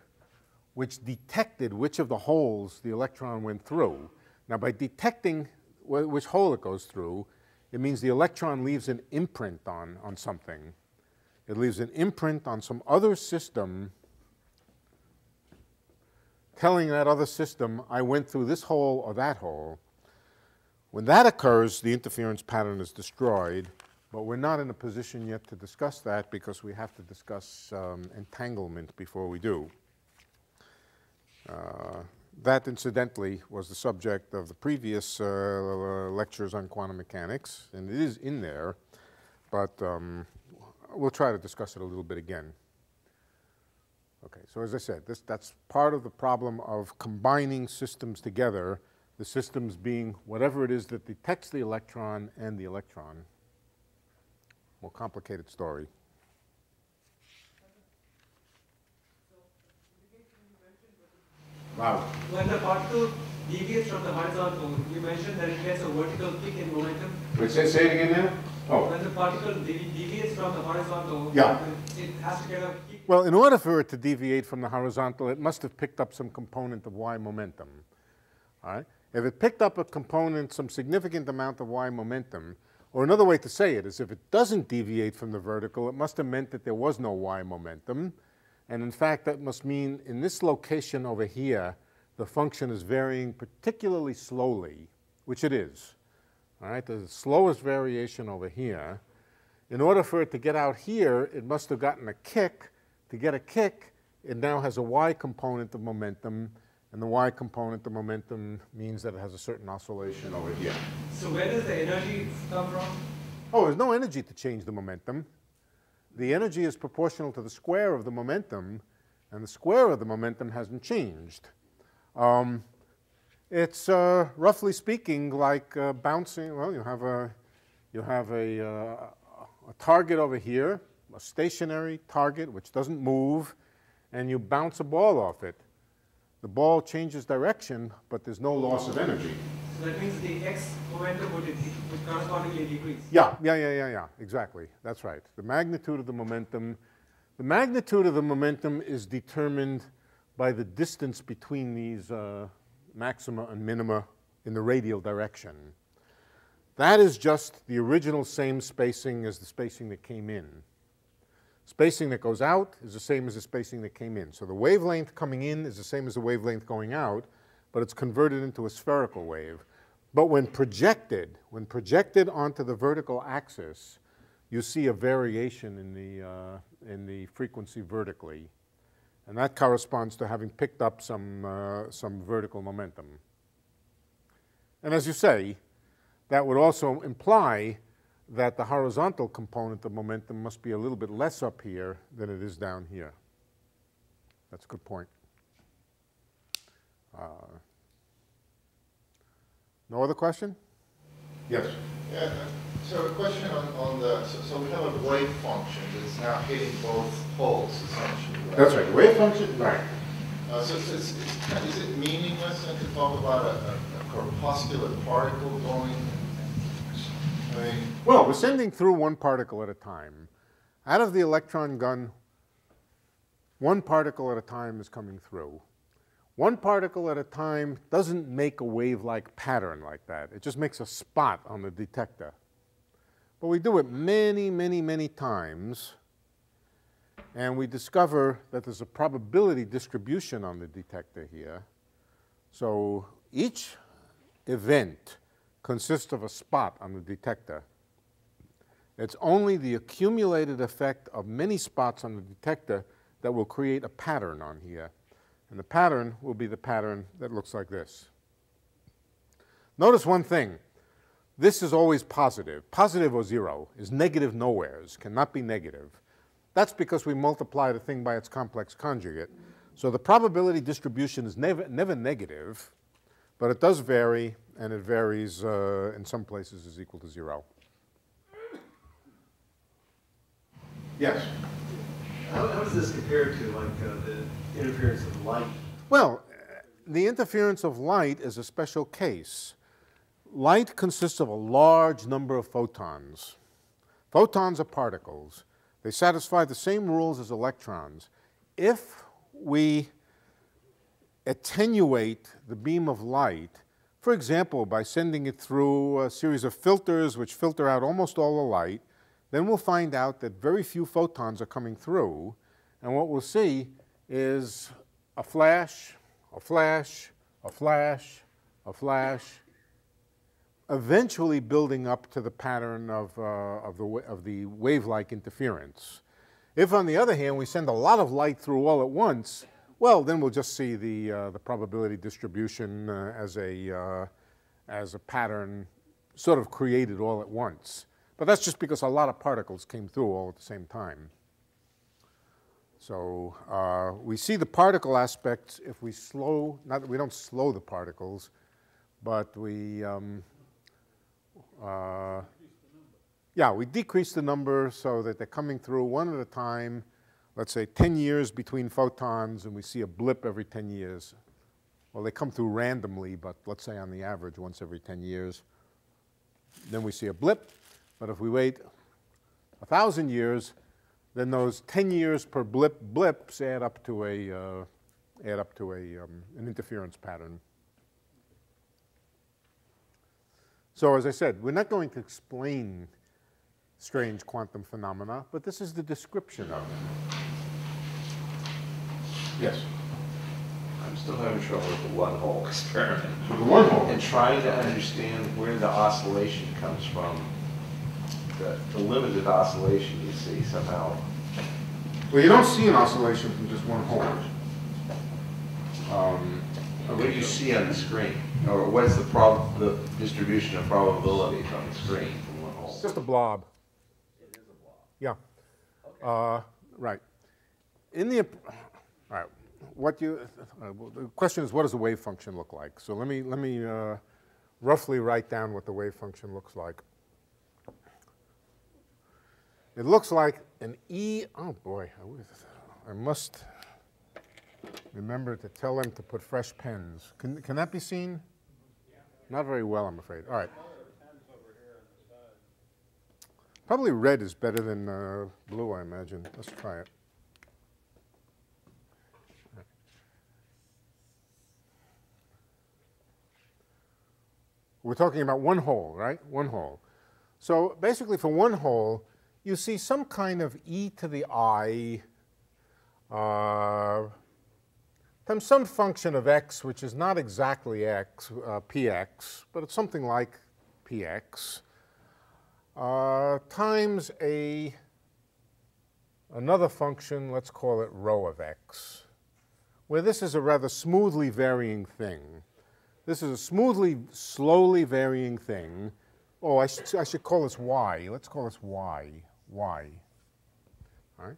which detected which of the holes the electron went through. Now, by detecting wh- which hole it goes through, it means the electron leaves an imprint on, on something. It leaves an imprint on some other system telling that other system, I went through this hole or that hole. When that occurs, the interference pattern is destroyed, but we're not in a position yet to discuss that because we have to discuss um, entanglement before we do. Uh, that, incidentally, was the subject of the previous uh, lectures on quantum mechanics, and it is in there, but um, we'll try to discuss it a little bit again. Okay, so as I said, this, that's part of the problem of combining systems together, the systems being whatever it is that detects the electron and the electron. More complicated story. Wow. When the particle deviates from the horizontal, you mentioned that it gets a vertical peak in momentum. Wait, say, say it again now? Oh. When the particle devi- deviates from the horizontal, Yeah. it has to get a peak. Well, in order for it to deviate from the horizontal, it must have picked up some component of y momentum. All right? If it picked up a component, some significant amount of y momentum, or another way to say it is if it doesn't deviate from the vertical, it must have meant that there was no y momentum. And in fact, that must mean in this location over here, the function is varying particularly slowly, which it is. All right, the slowest variation over here. In order for it to get out here, it must have gotten a kick. To get a kick, it now has a y component of momentum, and the y component of momentum means that it has a certain oscillation over here. So where does the energy come from? Oh, there's no energy to change the momentum. The energy is proportional to the square of the momentum, and the square of the momentum hasn't changed. Um, it's uh, roughly speaking like uh, bouncing. Well, you have a you have a, uh, a target over here, a stationary target which doesn't move, and you bounce a ball off it. The ball changes direction, but there's no loss of energy. So that means the x momentum would, would correspondingly decrease. Yeah, yeah, yeah, yeah, yeah, exactly. That's right. The magnitude of the momentum, the magnitude of the momentum is determined by the distance between these uh, maxima and minima in the radial direction. That is just the original same spacing as the spacing that came in. Spacing that goes out is the same as the spacing that came in. So the wavelength coming in is the same as the wavelength going out, but it's converted into a spherical wave. But when projected, when projected onto the vertical axis, you see a variation in the, uh, in the frequency vertically. And that corresponds to having picked up some, uh, some vertical momentum. And as you say, that would also imply that the horizontal component of momentum must be a little bit less up here than it is down here. That's a good point. Uh, no other question? Yes. Yeah, uh, so a question on, on the, so, so we have a wave function that's now hitting both poles essentially. right? That's right. Wave function? Right. Uh, so it's, it's, it's- is it meaningless then to talk about a, a a corpuscular particle going? Mean, Well, we're sending through one particle at a time. Out of the electron gun, one particle at a time is coming through. One particle at a time doesn't make a wave-like pattern like that. It just makes a spot on the detector. But we do it many, many, many times, and we discover that there's a probability distribution on the detector here. So each event consists of a spot on the detector. It's only the accumulated effect of many spots on the detector that will create a pattern on here. And the pattern will be the pattern that looks like this. Notice one thing. This is always positive. Positive or zero is negative nowheres, cannot be negative. That's because we multiply the thing by its complex conjugate. So the probability distribution is never, never negative, but it does vary, and it varies uh, in some places is equal to zero. Yes? How, how does this compare to like uh, the interference of light? Well, the interference of light is a special case. Light consists of a large number of photons. Photons are particles. They satisfy the same rules as electrons. If we attenuate the beam of light, for example, by sending it through a series of filters which filter out almost all the light, then we'll find out that very few photons are coming through, and what we'll see is a flash, a flash, a flash, a flash, eventually building up to the pattern of, uh, of the, of the wave-like interference. If, on the other hand, we send a lot of light through all at once, well, then we'll just see the, uh, the probability distribution uh, as, a, uh, as a pattern sort of created all at once. But that's just because a lot of particles came through all at the same time. So uh, we see the particle aspects if we slow, not that we don't slow the particles, but we, um, uh, yeah, we decrease the number so that they're coming through one at a time, let's say 10 years between photons, and we see a blip every 10 years. Well, they come through randomly, but let's say on the average once every 10 years. Then we see a blip, but if we wait a thousand years, then those 10 years per blip blips add up to a, uh, add up to a, um, an interference pattern. So as I said, we're not going to explain strange quantum phenomena, but this is the description of them. Yes? I'm still having trouble with the one-hole experiment. The wormhole. And trying to understand where the oscillation comes from, the, the limited oscillation you see somehow. Well, you don't see an oscillation from just one hole. Um, What do you see on the screen? Or what's the prob, the distribution of probabilities on the screen from one hole? It's just a blob. It is a blob. Yeah. Uh, right. In the, all right, what you, uh, well, the question is, what does a wave function look like? So let me, let me uh, roughly write down what the wave function looks like. It looks like an E, oh boy, I must remember to tell them to put fresh pens. Can, can that be seen? Not very well, I'm afraid. All right. Probably red is better than uh, blue, I imagine. Let's try it. We're talking about one hole, right? One hole. So basically, for one hole, you see some kind of e to the i uh, times some function of x, which is not exactly x, uh, px, but it's something like px, uh, times a another function, let's call it rho of x, where this is a rather smoothly varying thing. This is a smoothly, slowly varying thing. Oh, I should, I should call this y. Let's call this y, y. All right?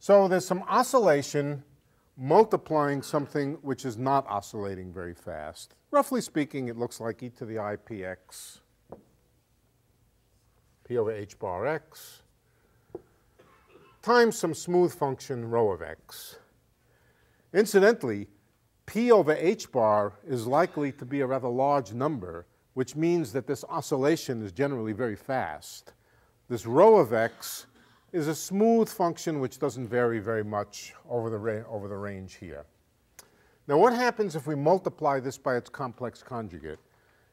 So there's some oscillation multiplying something which is not oscillating very fast. Roughly speaking, it looks like e to the i px, p over h bar x, times some smooth function rho of x. Incidentally, p over h bar is likely to be a rather large number, which means that this oscillation is generally very fast. This rho of x is a smooth function which doesn't vary very much over the, over the range here. Now, what happens if we multiply this by its complex conjugate?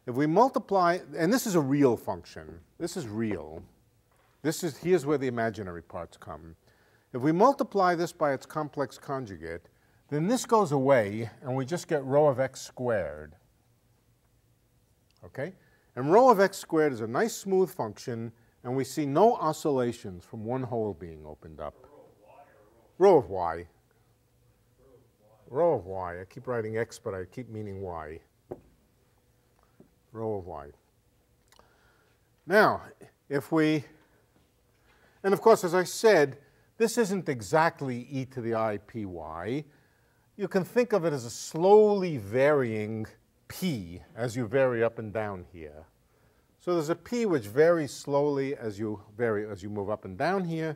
If we multiply, and this is a real function, this is real. This is, here's where the imaginary parts come. If we multiply this by its complex conjugate, then this goes away and we just get rho of x squared. Okay? And rho of x squared is a nice smooth function, and we see no oscillations from one hole being opened up. Rho of y. Rho of y. I keep writing x, but I keep meaning y. Rho of y. Now, if we, and of course, as I said, this isn't exactly e to the i p y. You can think of it as a slowly varying p as you vary up and down here. So there's a p which varies slowly as you vary as you move up and down here,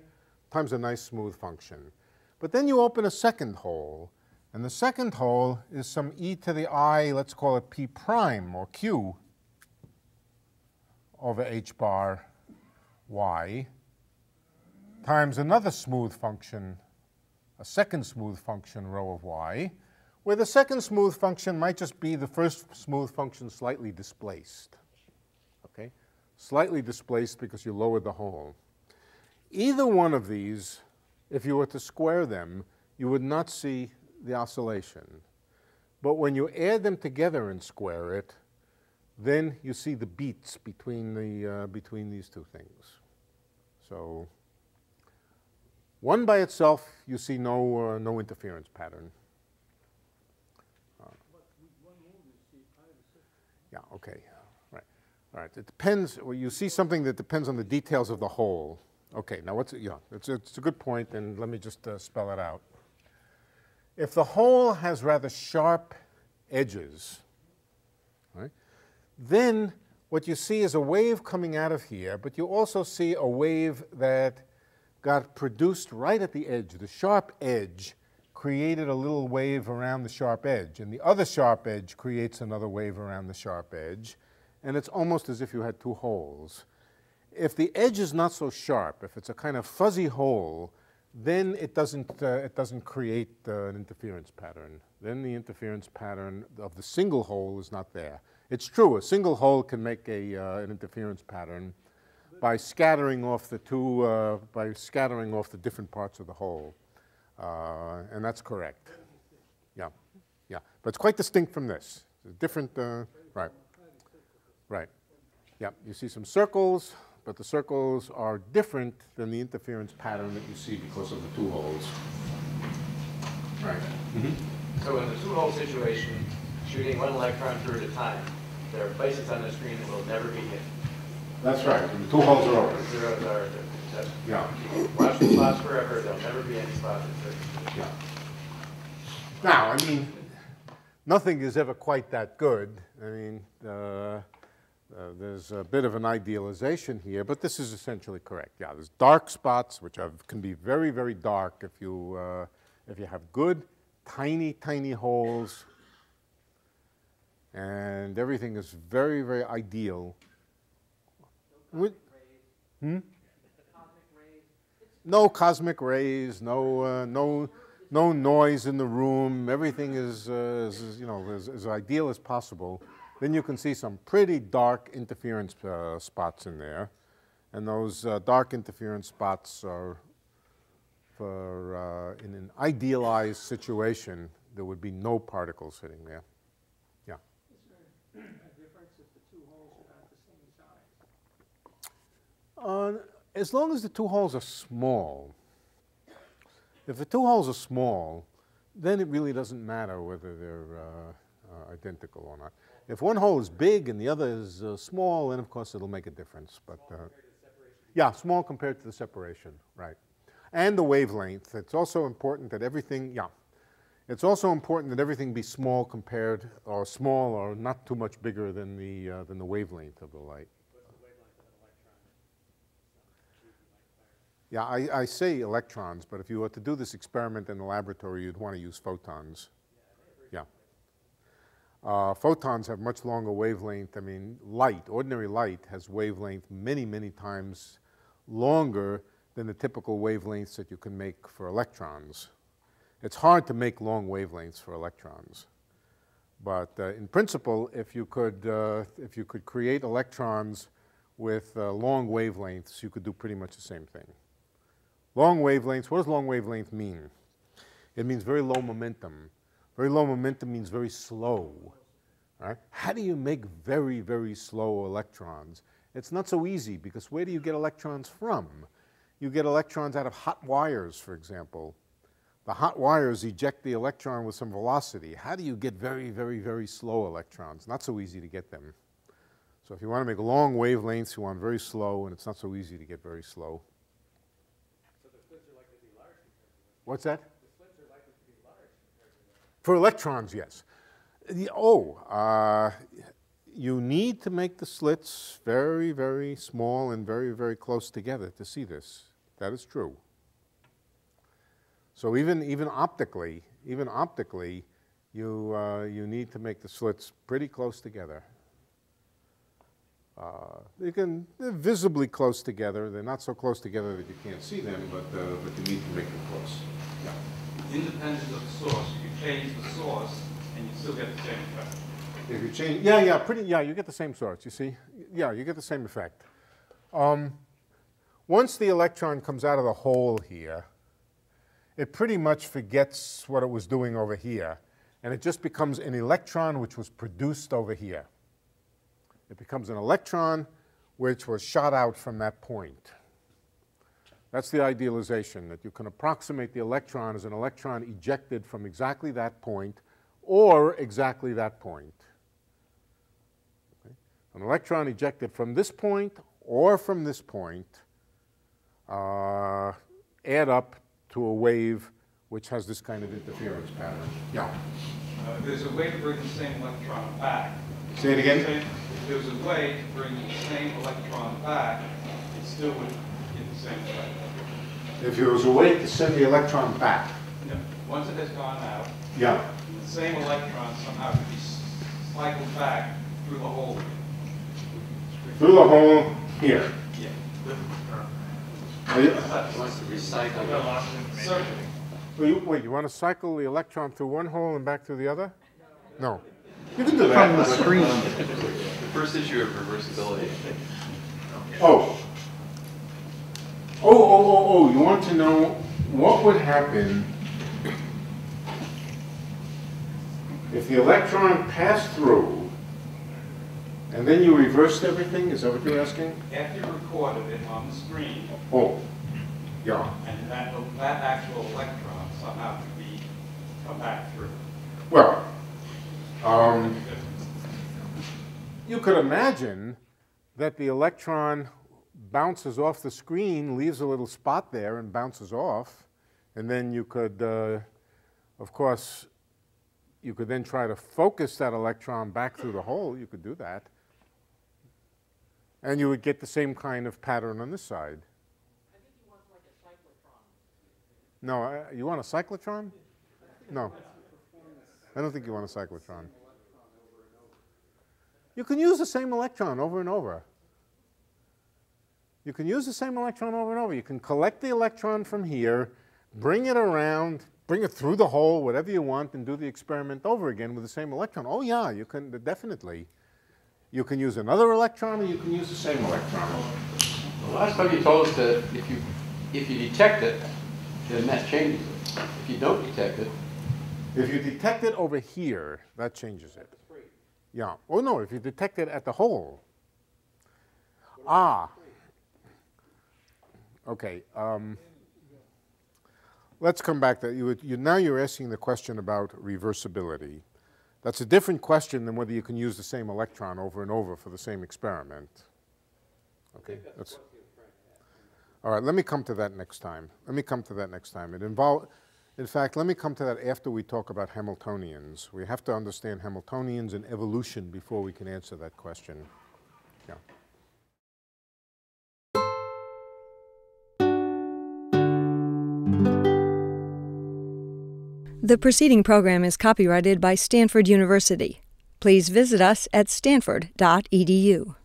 times a nice smooth function. But then you open a second hole, and the second hole is some e to the i, let's call it p prime or q over h bar y times another smooth function, a second smooth function rho of y, where the second smooth function might just be the first smooth function slightly displaced. Okay? Slightly displaced because you lowered the hole. Either one of these, if you were to square them, you would not see the oscillation. But when you add them together and square it, then you see the beats between, the, uh, between these two things. So one by itself, you see no, uh, no interference pattern. Uh, yeah, okay, right. All right, it depends, well, you see something that depends on the details of the hole. Okay, now what's, yeah, it's, it's a good point, and let me just uh, spell it out. If the hole has rather sharp edges, right, then what you see is a wave coming out of here, but you also see a wave that got produced right at the edge. The sharp edge created a little wave around the sharp edge, and the other sharp edge creates another wave around the sharp edge, and it's almost as if you had two holes. If the edge is not so sharp, if it's a kind of fuzzy hole, then it doesn't, uh, it doesn't create uh, an interference pattern. Then the interference pattern of the single hole is not there. It's true, a single hole can make a, uh, an interference pattern by scattering off the two, uh, by scattering off the different parts of the hole. Uh, and that's correct. Yeah, yeah. But it's quite distinct from this. It's different, uh, right, right. Yeah, you see some circles, but the circles are different than the interference pattern that you see because of the two holes. Right. Mm -hmm. So in the two-hole situation, shooting one electron through at a time, there are places on the screen that will never be hit. That's right. The two holes are open. Zeros are, that, Yeah. watch the spots forever, there'll never be any Yeah. Now, I mean, nothing is ever quite that good. I mean, uh, uh, there's a bit of an idealization here, but this is essentially correct. Yeah, there's dark spots, which are, can be very, very dark if you, uh, if you have good, tiny, tiny holes, and everything is very, very ideal. Hmm? No cosmic rays, no, uh, no, no noise in the room. Everything is, uh, is you know, as, as, ideal as possible. Then you can see some pretty dark interference uh, spots in there. And those uh, dark interference spots are for, uh, in an idealized situation, there would be no particles sitting there. Yeah. Is there a difference if the two holes are at the Uh, as long as the two holes are small. If the two holes are small, then it really doesn't matter whether they're uh, uh, identical or not. If one hole is big and the other is uh, small, then of course it'll make a difference. But uh, yeah, small compared to the separation, right? And the wavelength. It's also important that everything, yeah, it's also important that everything be small compared, or small, or not too much bigger than the uh, than the wavelength of the light. Yeah, I, I, say electrons, but if you were to do this experiment in the laboratory, you'd want to use photons. Yeah. Uh, photons have much longer wavelength. I mean, light, ordinary light, has wavelength many, many times longer than the typical wavelengths that you can make for electrons. It's hard to make long wavelengths for electrons. But uh, in principle, if you could, uh, if you could create electrons with uh, long wavelengths, you could do pretty much the same thing. Long wavelengths, what does long wavelength mean? It means very low momentum. Very low momentum means very slow. Right? How do you make very, very slow electrons? It's not so easy because where do you get electrons from? You get electrons out of hot wires, for example. The hot wires eject the electron with some velocity. How do you get very, very, very slow electrons? Not so easy to get them. So if you want to make long wavelengths, you want very slow, and it's not so easy to get very slow. So the slits are likely to be large compared to that. What's that? The slits are likely to be large compared to that. For electrons, yes. The, oh, uh, you need to make the slits very, very small and very, very close together to see this. That is true. So even, even optically, even optically, you, uh, you need to make the slits pretty close together. Uh, you can, they're visibly close together. They're not so close together that you can't see them, but, uh, but you need to make them close. Yeah. independent of the source, you can change the source and you still get the same effect. If you change, yeah, yeah, pretty, yeah, you get the same source, you see? Yeah, you get the same effect. Um, once the electron comes out of the hole here, it pretty much forgets what it was doing over here, and it just becomes an electron which was produced over here. It becomes an electron which was shot out from that point. That's the idealization, that you can approximate the electron as an electron ejected from exactly that point or exactly that point. Okay? An electron ejected from this point or from this point uh, add up to a wave which has this kind of interference pattern. Yeah. Uh, There's a way to bring the same electron back. Say it again? Same- If there was a way to bring the same electron back, it still would get the same effect. If there was a way to send the electron back. No, Once it has gone out, Yeah. the same electron somehow could be s- cycled back through the hole. Through the hole here. Yeah. Are you- Wants to recycle. Circuit. Well, you, wait, you want to cycle the electron through one hole and back through the other? No. You can do that. From the screen. The first issue of reversibility. Oh. Oh, oh, oh, oh, you want to know what would happen if the electron passed through and then you reversed everything? Is that what you're asking? After you recorded it on the screen, Oh, yeah. and that, that actual electron somehow could be, come back through. Well, um, you could imagine that the electron bounces off the screen, leaves a little spot there and bounces off, and then you could, uh, of course, you could then try to focus that electron back through the hole. You could do that. And you would get the same kind of pattern on this side. I think he wants like a cyclotron. No, I- you want a cyclotron? No. I don't think you want a cyclotron. You can use the same electron over and over. You can use the same electron over and over. You can collect the electron from here, bring it around, bring it through the hole, whatever you want, and do the experiment over again with the same electron. Oh yeah, you can definitely. You can use another electron, or you can use the same electron. The last time you told us that if you, if you detect it, then that changes it. If you don't detect it, If you detect it over here, that changes it. Yeah. Oh, no, if you detect it at the hole. Ah. Okay. Um, let's come back to that. you, you. Now you're asking the question about reversibility. That's a different question than whether you can use the same electron over and over for the same experiment. Okay. That's, all right, let me come to that next time. Let me come to that next time. It involve, in fact, let me come to that after we talk about Hamiltonians. We have to understand Hamiltonians and evolution before we can answer that question. Yeah. The preceding program is copyrighted by Stanford University. Please visit us at stanford.edu.